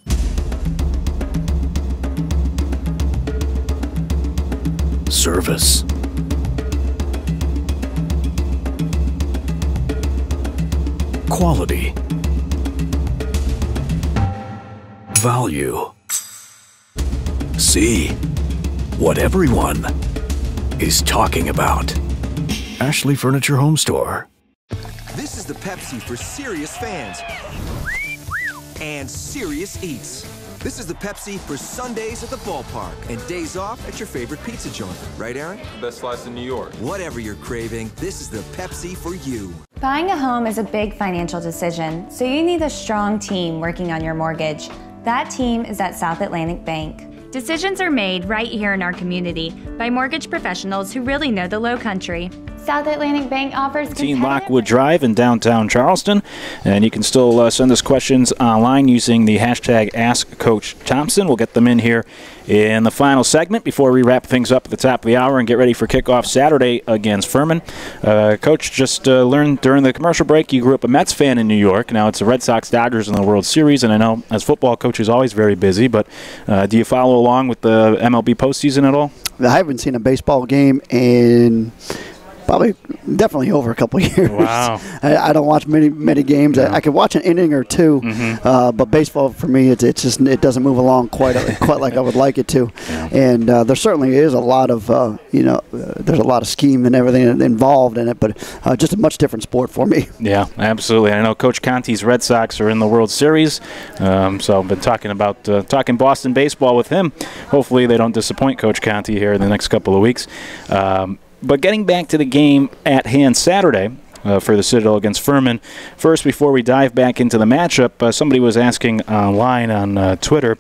[SPEAKER 5] Service. Quality. Value. See what everyone is talking about. Ashley Furniture Home Store.
[SPEAKER 9] This is the Pepsi for serious fans and serious eats. This is the Pepsi for Sundays at the ballpark and days off at your favorite pizza joint. Right, Aaron?
[SPEAKER 17] Best slice in New York.
[SPEAKER 9] Whatever you're craving, this is the Pepsi for you.
[SPEAKER 3] Buying a home is a big financial decision, so you need a strong team working on your mortgage. That team is at South Atlantic Bank. Decisions are made right here in our community by mortgage professionals who really know the Low Country. South Atlantic Bank offers
[SPEAKER 1] 17 Lockwood Drive in downtown Charleston. And you can still uh, send us questions online using the hashtag AskCoachThompson. We'll get them in here in the final segment before we wrap things up at the top of the hour and get ready for kickoff Saturday against Furman. Uh, Coach just uh, learned during the commercial break you grew up a Mets fan in New York. Now it's the Red Sox Dodgers in the World Series, and I know as football coach is always very busy, but uh, do you follow along with the MLB postseason at all?
[SPEAKER 2] I haven't seen a baseball game in probably definitely over a couple of years.
[SPEAKER 1] Wow.
[SPEAKER 2] I, I don't watch many many games. I, I could watch an inning or 2
[SPEAKER 1] Mm-hmm.
[SPEAKER 2] uh, but baseball for me, it's, it's just it doesn't move along quite quite like I would like it to. And uh, there certainly is a lot of uh, you know uh, there's a lot of scheme and everything involved in it, but uh, just a much different sport for me.
[SPEAKER 1] Yeah, absolutely. I know Coach Conti's Red Sox are in the World Series, um, so I've been talking about uh, talking Boston baseball with him. Hopefully, they don't disappoint Coach Conti here in the next couple of weeks. Um, but getting back to the game at hand Saturday. Uh, for the Citadel against Furman. First, before we dive back into the matchup, uh, somebody was asking online on uh, Twitter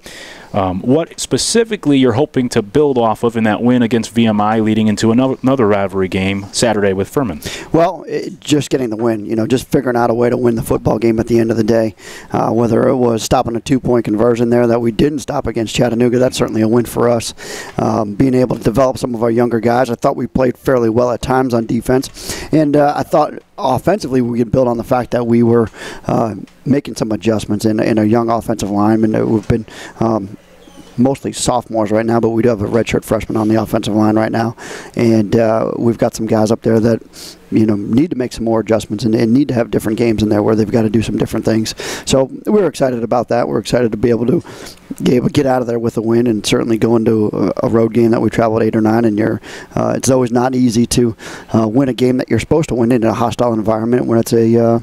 [SPEAKER 1] um, what specifically you're hoping to build off of in that win against VMI leading into another, another rivalry game Saturday with Furman.
[SPEAKER 2] Well, it, just getting the win, you know, just figuring out a way to win the football game at the end of the day. Uh, whether it was stopping a two-point conversion there that we didn't stop against Chattanooga, that's certainly a win for us. Um, being able to develop some of our younger guys, I thought we played fairly well at times on defense, and uh, I thought offensively we could build on the fact that we were uh, making some adjustments in, in a young offensive lineman. We've been um, mostly sophomores right now, but we do have a redshirt freshman on the offensive line right now, and uh, we've got some guys up there that you know need to make some more adjustments and, and need to have different games in there where they've got to do some different things. So we're excited about that. We're excited to be able to be able to get out of there with a win and certainly go into a, a road game that we traveled eight or nine. And you're, uh, it's always not easy to uh, win a game that you're supposed to win in a hostile environment when it's a uh,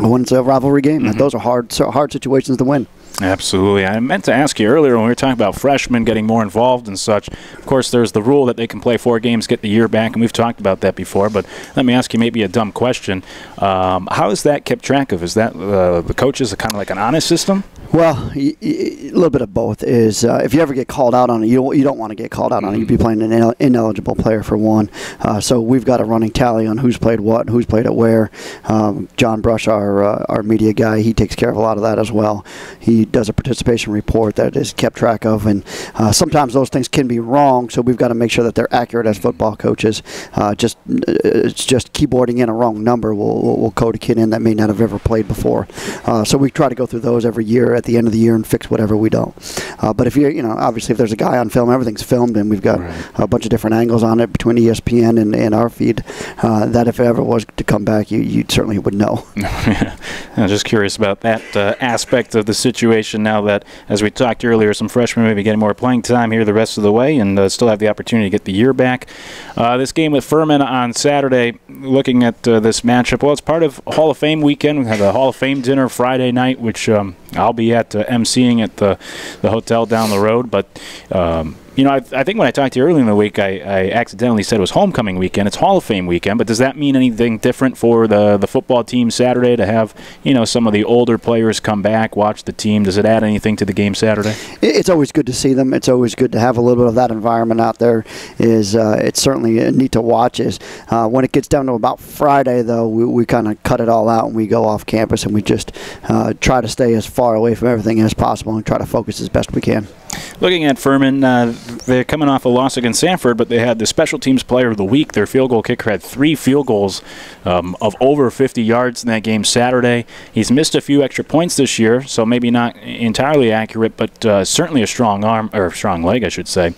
[SPEAKER 2] when it's a rivalry game. Those are hard, so hard situations to win.
[SPEAKER 1] Absolutely. I meant to ask you earlier when we were talking about freshmen getting more involved and such. Of course, there's the rule that they can play four games, get the year back, and we've talked about that before. But let me ask you maybe a dumb question. Um, how is that kept track of? Is that uh, the coaches are kind of like an honest system?
[SPEAKER 2] Well, a little bit of both is uh, if you ever get called out on it, you don't, you don't want to get called out on it. You'd be playing an inel- ineligible player for one. Uh, so we've got a running tally on who's played what, and who's played it where. Um, John Brush, our uh, our media guy, he takes care of a lot of that as well. He does a participation report that is kept track of, and uh, sometimes those things can be wrong. So we've got to make sure that they're accurate as football coaches. Uh, just it's just keyboarding in a wrong number will will, code a kid in that may not have ever played before. Uh, so we try to go through those every year at the end of the year and fix whatever we don't. Uh, but if you're, you know obviously if there's a guy on film, everything's filmed, and we've got a bunch of different angles on it between ESPN and, and our feed. Uh, that if it ever was to come back, you you certainly would know.
[SPEAKER 1] I'm just curious about that uh, aspect of the situation now that, as we talked earlier, some freshmen may be getting more playing time here the rest of the way and uh, still have the opportunity to get the year back. Uh, this game with Furman on Saturday, looking at uh, this matchup, well, it's part of Hall of Fame weekend. We have a Hall of Fame dinner Friday night, which um, I'll be at uh, emceeing at the, the hotel down the road. But um, you know, I, I think when I talked to you earlier in the week, I, I accidentally said it was homecoming weekend. It's Hall of Fame weekend, but does that mean anything different for the the football team Saturday to have you know some of the older players come back, watch the team? Does it add anything to the game Saturday?
[SPEAKER 2] It's always good to see them. It's always good to have a little bit of that environment out there. Is uh, it's certainly neat to watch. Is uh, when it gets down to about Friday though, we, we kind of cut it all out and we go off campus and we just uh, try to stay as far away from everything as possible and try to focus as best we can.
[SPEAKER 1] Looking at Furman, uh, they're coming off a loss against Samford, but they had the special teams player of the week. Their field goal kicker had three field goals um, of over 50 yards in that game Saturday. He's missed a few extra points this year, so maybe not entirely accurate, but uh, certainly a strong arm or strong leg, I should say.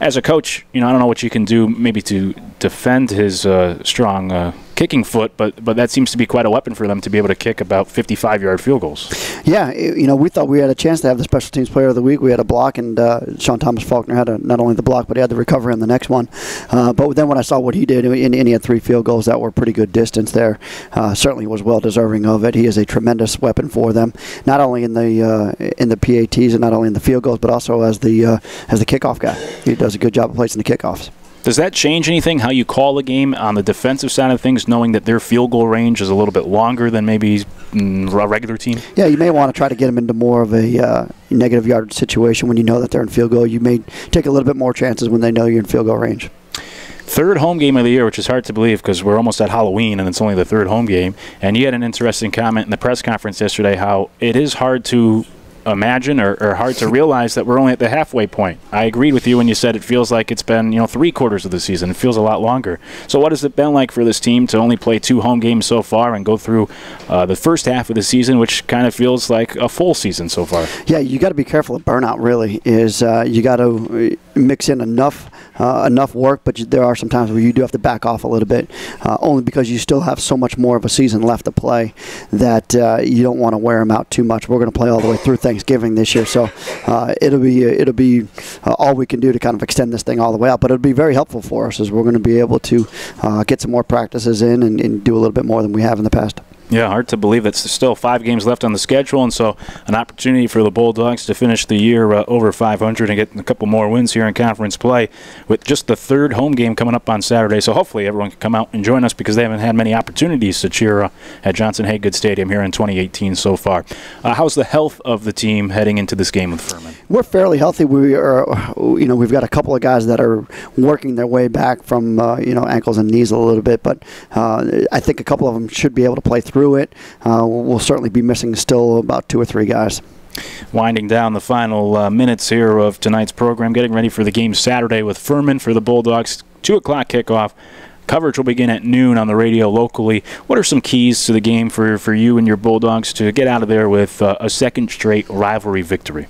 [SPEAKER 1] As a coach, you know, I don't know what you can do maybe to defend his uh, strong uh, kicking foot, but but that seems to be quite a weapon for them to be able to kick about 55-yard field goals.
[SPEAKER 2] Yeah, you know, we thought we had a chance to have the special teams player of the week. We had a block, and uh, Sean Thomas Faulkner had a, not only the block, but he had the recovery on the next one. Uh, but then when I saw what he did, and, and he had three field goals that were pretty good distance there, uh, certainly was well deserving of it. He is a tremendous weapon for them, not only in the uh, in the PATs and not only in the field goals, but also as the uh, as the kickoff guy. He does a good job of placing the kickoffs.
[SPEAKER 1] Does that change anything how you call a game on the defensive side of things, knowing that their field goal range is a little bit longer than maybe mm, a regular team?
[SPEAKER 2] Yeah, you may want to try to get them into more of a uh, negative yard situation when you know that they're in field goal. You may take a little bit more chances when they know you're in field goal range.
[SPEAKER 1] Third home game of the year, which is hard to believe because we're almost at Halloween and it's only the third home game. And you had an interesting comment in the press conference yesterday how it is hard to imagine or, or hard to realize that we're only at the halfway point. I agreed with you when you said it feels like it's been, you know, three quarters of the season. It feels a lot longer. So what has it been like for this team to only play two home games so far and go through uh, the first half of the season, which kind of feels like a full season so far?
[SPEAKER 2] Yeah, you got to be careful of burnout. Really, is uh, you got to mix in enough uh, enough work, but there are some times where you do have to back off a little bit, uh, only because you still have so much more of a season left to play that uh, you don't want to wear them out too much. We're going to play all the way through Thanksgiving this year, so uh, it'll be it'll be uh, all we can do to kind of extend this thing all the way out. But it'll be very helpful for us as we're going to be able to uh, get some more practices in and, and do a little bit more than we have in the past.
[SPEAKER 1] Yeah, hard to believe there's still five games left on the schedule, and so an opportunity for the Bulldogs to finish the year uh, over 500 and get a couple more wins here in conference play with just the third home game coming up on Saturday. So hopefully everyone can come out and join us because they haven't had many opportunities to cheer uh, at Johnson Hagood Stadium here in 2018 so far. Uh, how's the health of the team heading into this game with Furman?
[SPEAKER 2] We're fairly healthy. We are, you know, we've got a couple of guys that are working their way back from, uh, you know, ankles and knees a little bit, but uh, I think a couple of them should be able to play through it. Uh, we'll certainly be missing still about two or three guys.
[SPEAKER 1] Winding down the final uh, minutes here of tonight's program, getting ready for the game Saturday with Furman for the Bulldogs. 2 o'clock kickoff. Coverage will begin at noon on the radio locally. What are some keys to the game for, for you and your Bulldogs to get out of there with uh, a second straight rivalry victory?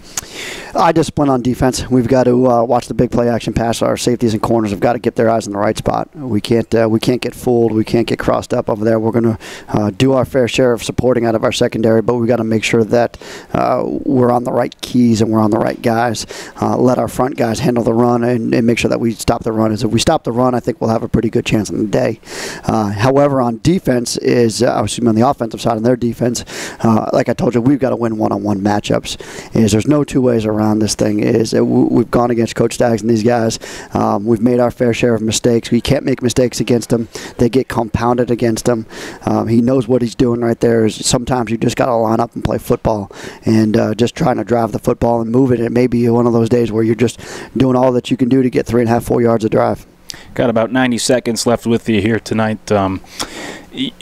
[SPEAKER 2] Eye discipline on defense. We've got to uh, watch the big play action pass. Our safeties and corners have got to get their eyes in the right spot. We can't uh, we can't get fooled. We can't get crossed up over there. We're going to uh, do our fair share of supporting out of our secondary, but we've got to make sure that uh, we're on the right keys and we're on the right guys. Uh, let our front guys handle the run and, and make sure that we stop the run. As if we stop the run, I think we'll have a pretty good chance in the day. Uh, however, on defense is uh, obviously on the offensive side on their defense. Uh, like I told you, we've got to win one-on-one matchups. Is there's no two ways around this thing. Is we've gone against Coach Staggs and these guys. Um, we've made our fair share of mistakes. We can't make mistakes against them. They get compounded against him. Um, he knows what he's doing right there. Is sometimes you just got to line up and play football and uh, just trying to drive the football and move it. It may be one of those days where you're just doing all that you can do to get three and a half, four yards of drive.
[SPEAKER 1] Got about 90 seconds left with you here tonight. Um,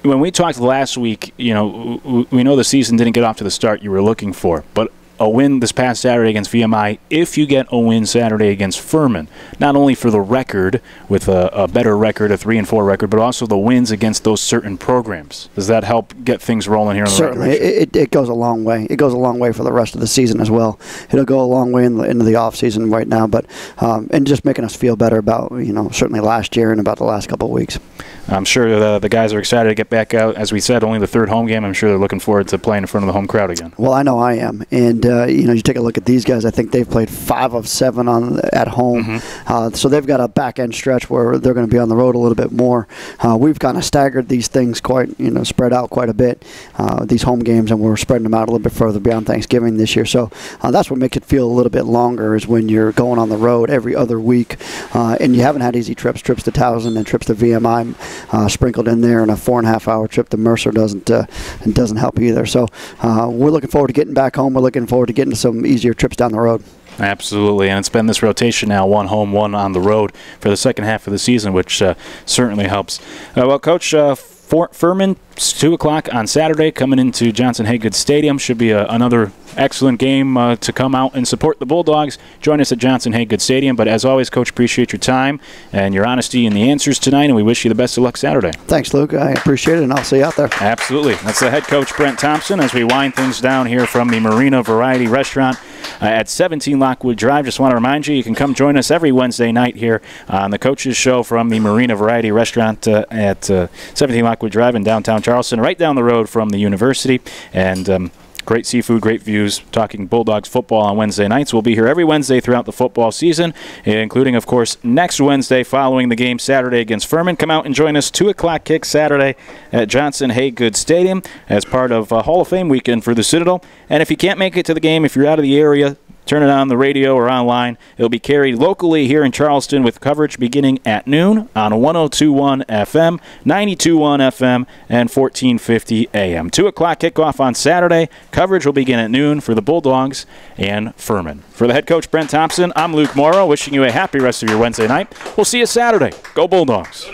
[SPEAKER 1] when we talked last week, you know, we know the season didn't get off to the start you were looking for, but a win this past Saturday against VMI, if you get a win Saturday against Furman, not only for the record with a, a better record, a three and four record, but also the wins against those certain programs. Does that help get things rolling here in
[SPEAKER 2] Certainly, it, it, it goes a long way. It goes a long way for the rest of the season as well. It'll go a long way in the, into the off season right now, but um, and just making us feel better about you know certainly last year and about the last couple of weeks.
[SPEAKER 1] I'm sure the, the guys are excited to get back out. As we said, only the third home game. I'm sure they're looking forward to playing in front of the home crowd again.
[SPEAKER 2] Well, I know I am, and uh, you know you take a look at these guys. I think they've played five of seven on at home,
[SPEAKER 1] Mm-hmm.
[SPEAKER 2] uh, so they've got a back end stretch where they're going to be on the road a little bit more. Uh, we've kind of staggered these things quite, you know, spread out quite a bit. Uh, these home games, and we're spreading them out a little bit further beyond Thanksgiving this year. So uh, that's what makes it feel a little bit longer is when you're going on the road every other week, uh, and you haven't had easy trips, trips to Towson and trips to VMI uh, sprinkled in there, and a four and a half hour trip to Mercer doesn't uh, doesn't help either. So uh, we're looking forward to getting back home. We're looking forward to getting some easier trips down the road.
[SPEAKER 1] Absolutely, and it's been this rotation now, one home, one on the road for the second half of the season, which uh, certainly helps. Uh, well, Coach uh, Furman 2 o'clock on Saturday coming into Johnson Hagood Stadium. Should be a, another excellent game uh, to come out and support the Bulldogs. Join us at Johnson Hagood Stadium. But as always, Coach, appreciate your time and your honesty in the answers tonight, and we wish you the best of luck Saturday.
[SPEAKER 2] Thanks, Luke. I appreciate it, and I'll see you out there.
[SPEAKER 1] Absolutely. That's the head coach, Brent Thompson, as we wind things down here from the Marina Variety Restaurant uh, at 17 Lockwood Drive. Just want to remind you, you can come join us every Wednesday night here on the Coaches Show from the Marina Variety Restaurant uh, at uh, 17 Lockwood Drive in downtown Charleston, right down the road from the university. And um, Great seafood, great views. Talking Bulldogs football on Wednesday nights. We'll be here every Wednesday throughout the football season, including, of course, next Wednesday following the game Saturday against Furman. Come out and join us 2 o'clock kick Saturday at Johnson Hagood Stadium as part of uh, Hall of Fame weekend for the Citadel. And if you can't make it to the game, if you're out of the area, Turn it on the radio or online. It'll be carried locally here in Charleston with coverage beginning at noon on 1021 FM, 921 FM, and 1450 AM. 2 o'clock kickoff on Saturday. Coverage will begin at noon for the Bulldogs and Furman. For the head coach, Brent Thompson, I'm Luke Morrow, wishing you a happy rest of your Wednesday night. We'll see you Saturday. Go Bulldogs.